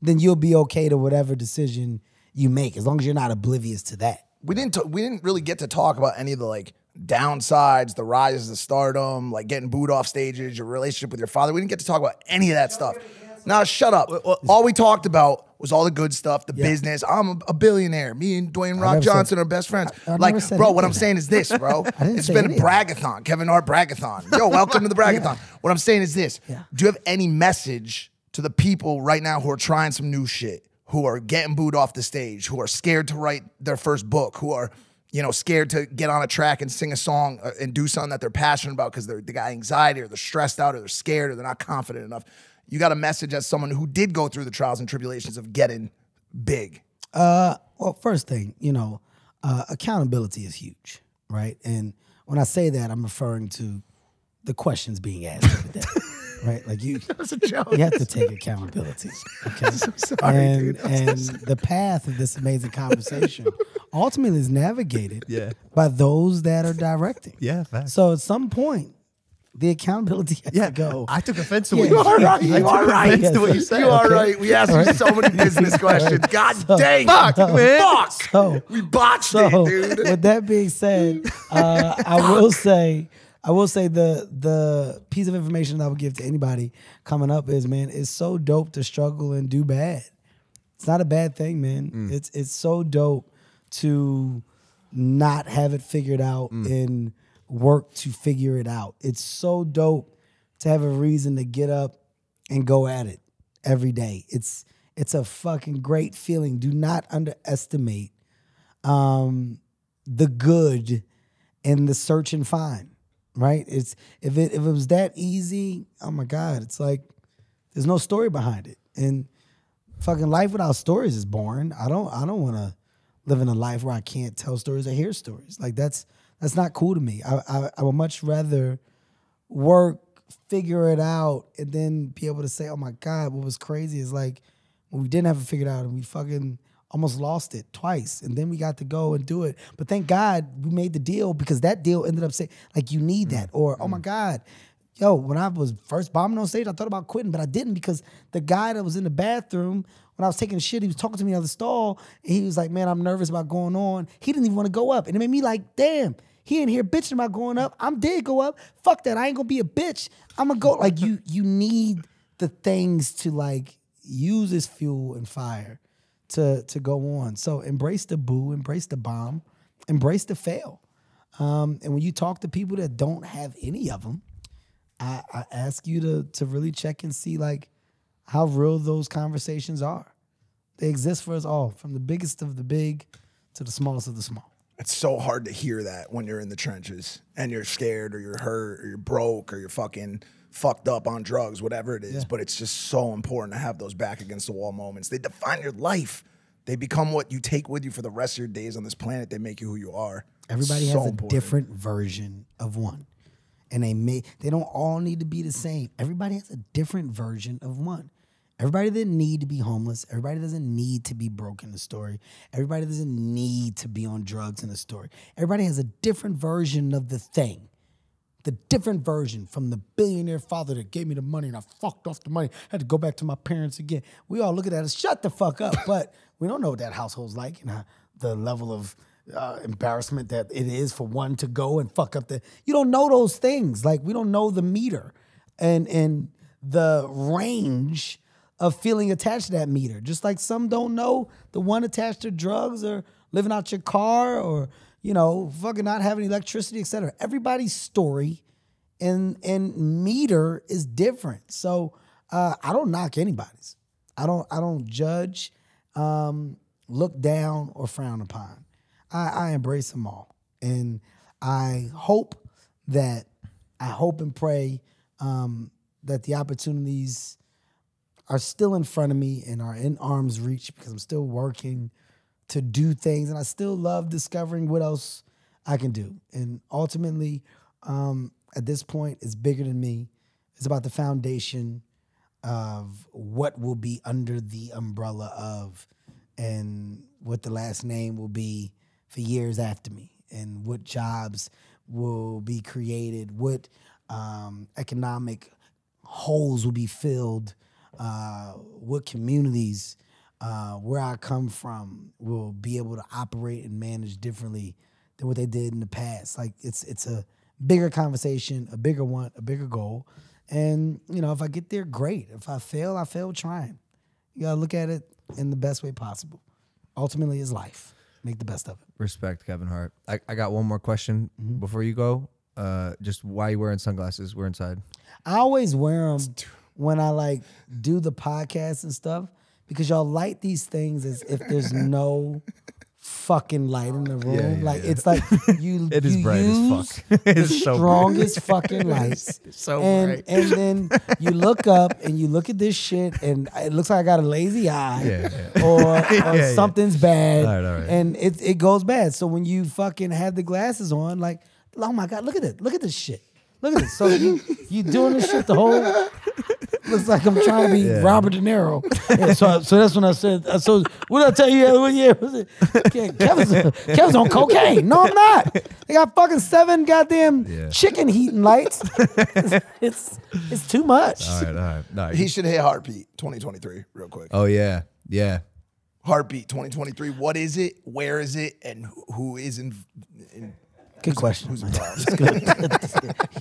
then you'll be okay to whatever decision you make, as long as you're not oblivious to that. we didn't we didn't really get to talk about any of the like downsides, the rises to stardom, like getting booed off stages, your relationship with your father. We didn't get to talk about any of that stuff. Now shut up. all we talked about was all the good stuff, the business. I'm a, a billionaire. Me and Dwayne Rock Johnson are best friends. I like, bro, what I'm saying is this, bro. <laughs> it's been a any of that. bragathon, Kevin Hart bragathon. Yo, welcome to the <laughs> bragathon. What I'm saying is this. Yeah. Do you have any message to the people right now who are trying some new shit, who are getting booed off the stage, who are scared to write their first book, who are, you know, scared to get on a track and sing a song uh, and do something that they're passionate about because they're they got anxiety or they're stressed out or they're scared or they're not confident enough. You got a message as someone who did go through the trials and tribulations of getting big. Uh, well, first thing, you know, uh, accountability is huge, right? And when I say that, I'm referring to the questions being asked <laughs> right? Like you, <laughs> was a joke. you have to take accountability. Okay, <laughs> and and the path of this amazing conversation ultimately is navigated Yeah. by those that are directing. Yeah. So at some point, the accountability has Yeah, to go. I took offense to Yeah. what You you are right. You are right. offense to what you said. You are Okay. right. We asked you so many business <laughs> questions. God dang. Fuck, man. Fuck. So- we botched So it, dude. with that being said, uh, I will say, I will say the the piece of information that I would give to anybody coming up is, man, it's so dope to struggle and do bad. It's not a bad thing, man. It's it's so dope to not have it figured out and work to figure it out. It's so dope to have a reason to get up and go at it every day. It's it's a fucking great feeling. Do not underestimate um, the good and the search and find, right? It's if it if it was that easy, oh my God, it's like there's no story behind it. And fucking life without stories is boring. I don't I don't want to live in a life where I can't tell stories or hear stories. Like that's that's not cool to me. I I, I would much rather work, figure it out, and then be able to say, "Oh my God, what was crazy is like when we didn't have it figured out and we fucking almost lost it twice, and then we got to go and do it. But thank God we made the deal because that deal ended up saying like you need that, mm, or oh my mm. God." Yo, when I was first bombing on stage, I thought about quitting, but I didn't because the guy that was in the bathroom when I was taking shit, he was talking to me in the stall, and he was like, "Man, I'm nervous about going on." He didn't even want to go up, and it made me like, "Damn, he in here bitching about going up. I'm did go up. Fuck that. I ain't gonna be a bitch. I'm gonna go." Like you, you need the things to like use as fuel and fire to to go on. So embrace the boo, embrace the bomb, embrace the fail. Um, and when you talk to people that don't have any of them, I, I ask you to to really check and see like how real those conversations are. They exist for us all, from the biggest of the big to the smallest of the small. It's so hard to hear that when you're in the trenches and you're scared or you're hurt or you're broke or you're fucking fucked up on drugs, whatever it is. But it's just so important to have those back against the wall moments. They define your life. They become what you take with you for the rest of your days on this planet. They make you who you are. Everybody So has a important. different version of one. And they may they don't all need to be the same. Everybody has a different version of one. Everybody doesn't need to be homeless. Everybody doesn't need to be broke in the story. Everybody doesn't need to be on drugs in the story. Everybody has a different version of the thing. The different version from the billionaire father that gave me the money and I fucked off the money, had to go back to my parents again. We all look at that as shut the fuck up, but we don't know what that household's like and how, the level of uh, embarrassment that it is for one to go and fuck up the. You don't know those things. Like we don't know the meter and and the range of feeling attached to that meter. Just like some don't know the one attached to drugs or living out your car or you know fucking not having electricity, etc. Everybody's story and and meter is different. So uh, I don't knock anybody's. I don't I don't judge, um, look down or frown upon. I, I embrace them all, and I hope that I hope and pray um, that the opportunities are still in front of me and are in arm's reach because I'm still working to do things, and I still love discovering what else I can do. And ultimately, um, at this point, it's bigger than me. It's about the foundation of what will be under the umbrella of, and what the last name will be for years after me, and what jobs will be created, what um, economic holes will be filled, uh, what communities uh, where I come from will be able to operate and manage differently than what they did in the past. Like it's it's a bigger conversation, a bigger one, a bigger goal. And you know, if I get there, great. If I fail, I fail trying. You gotta look at it in the best way possible. Ultimately, is life. Make the best of it. Respect, Kevin Hart. I, I got one more question before you go. Uh, just why you wearing sunglasses? We're inside. I always wear them when I like do the podcast and stuff because y'all light these things as if there's no fucking light in the room. yeah, like yeah. it's like you <laughs> It is you bright as use fuck. <laughs> the It's so bright. strongest fucking <laughs> lights. so and bright. and then you look up and you look at this shit and it looks like I got a lazy eye Yeah, yeah. or, or yeah. something's bad All right, all right. and it it goes bad. So when you fucking have the glasses on, like, oh my god, look at it, look at this shit, look at this. So you you doing this shit the whole. Looks like I'm trying to be Yeah. Robert De Niro. Yeah, <laughs> so, so that's when I said. uh, So what did I tell you? the other year? Was it? Okay, Kevin's, Kevin's on cocaine. No, I'm not. They got fucking seven goddamn Yeah. chicken heating lights. <laughs> it's it's too much. All right, all right. No, He should hit Hart Beat 2023 real quick. oh yeah, yeah. Hart Beat 2023. What is it? Where is it? And who, who is in? in Good question. who's man. involved?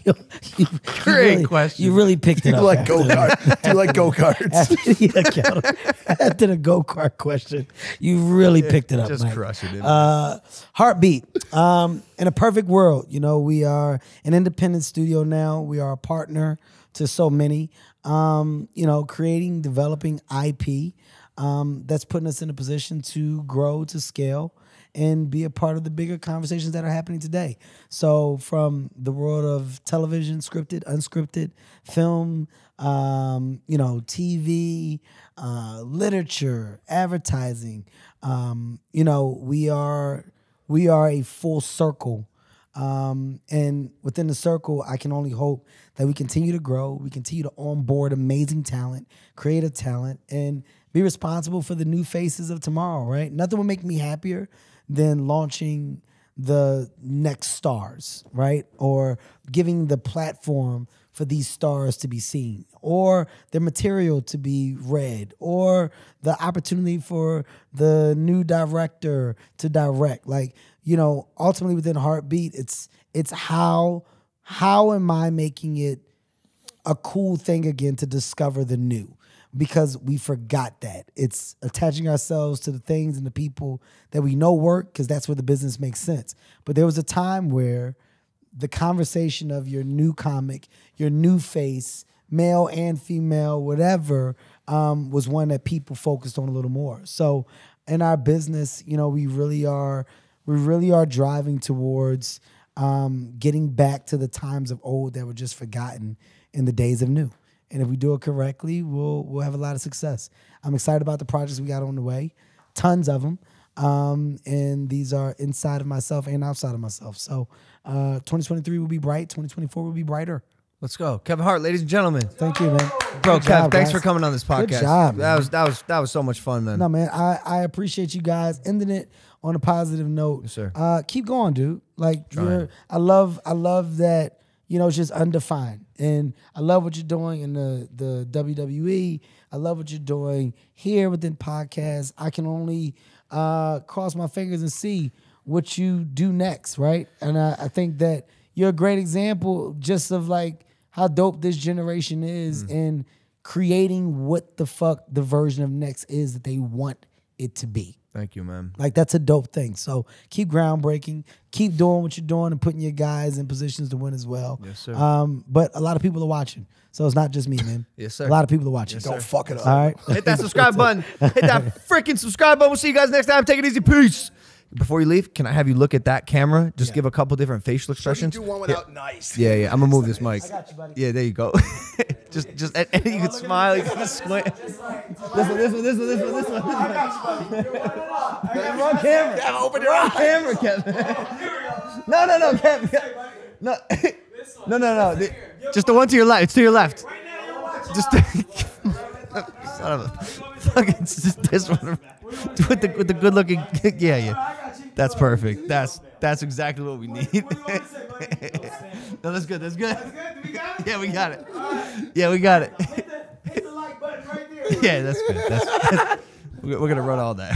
You- you- you Great really- question. You really picked it Do up. you like go kart? Do you like go karts? After, <laughs> yeah, after the go kart question, you really picked it up. Just Mike. crushing it. Uh, Hart Beat. Um, in a perfect world, you know, we are an independent studio now. We are a partner to so many. Um, you know, creating, developing IP. um, that's putting us in a position to grow, to scale, and be a part of the bigger conversations that are happening today. So, from the world of television, scripted, unscripted, film, um, you know, TV, uh, literature, advertising, um, you know, we are we are a full circle. Um, and within the circle, I can only hope that we continue to grow, we continue to onboard amazing talent, creative talent, and be responsible for the new faces of tomorrow, right? Nothing would make me happier than launching the next stars, right? Or giving the platform for these stars to be seen, or their material to be read, or the opportunity for the new director to direct. Like, you know, ultimately within Hart Beat, it's it's how how am I making it a cool thing again to discover the new because we forgot that. It's attaching ourselves to the things and the people that we know work because that's where the business makes sense. But there was a time where the conversation of your new comic, your new face, male and female, whatever, um, was one that people focused on a little more. So in our business, you know, we really are we really are driving towards um, getting back to the times of old that were just forgotten in the days of new. And if we do it correctly, we'll we'll have a lot of success. I'm excited about the projects we got on the way, tons of them, um, and these are inside of myself and outside of myself. So, uh, 2023 will be bright. 2024 will be brighter. Let's go, Kevin Hart, ladies and gentlemen. Thank you, man. Bro, Good Kev, job, thanks guys. for coming on this podcast. Good job, That man. was that was that was so much fun, man. No, man, I, I appreciate you guys ending it on a positive note. Yes, sir. Uh, keep going, dude. Like I love I love that, you know, it's just undefined. And I love what you're doing in the the WWE. I love what you're doing here within podcasts. I can only uh cross my fingers and see what you do next, right? And I, I think that you're a great example just of like how dope this generation is Mm. in creating what the fuck the version of next is that they want it to be. Thank you, man. Like that's a dope thing. So keep groundbreaking, keep doing what you're doing and putting your guys in positions to win as well. Yes, sir. Um, but a lot of people are watching. So it's not just me, man. <coughs> Yes, sir. A lot of people are watching. Don't fuck it up. All right. Hit that <laughs> subscribe button. Hit that <laughs> freaking subscribe button. We'll see you guys next time. Take it easy. Peace. Before you leave, can I have you look at that camera? Just give a couple different facial You expressions. do one without nice. Yeah, yeah. I'm gonna move this mic. got you, buddy. Yeah, there you go. <laughs> just, just, and, and you can smile. You can squint. This one, this one, this one, this one, this one. Wrong camera. Yeah, open your eyes. Camera, Kevin. no, no, no, Kevin. No, no, no, no. Just the one to your left. It's to your left. Just. <laughs> Son of a. Fucking. Just this one. With the with the good looking. <laughs> Yeah, yeah. That's perfect. That's that's exactly what we need. <laughs> no, that's good. That's good. Yeah, we got it. Yeah, we got it. Yeah, that's good. That's, we're we're gonna run all that.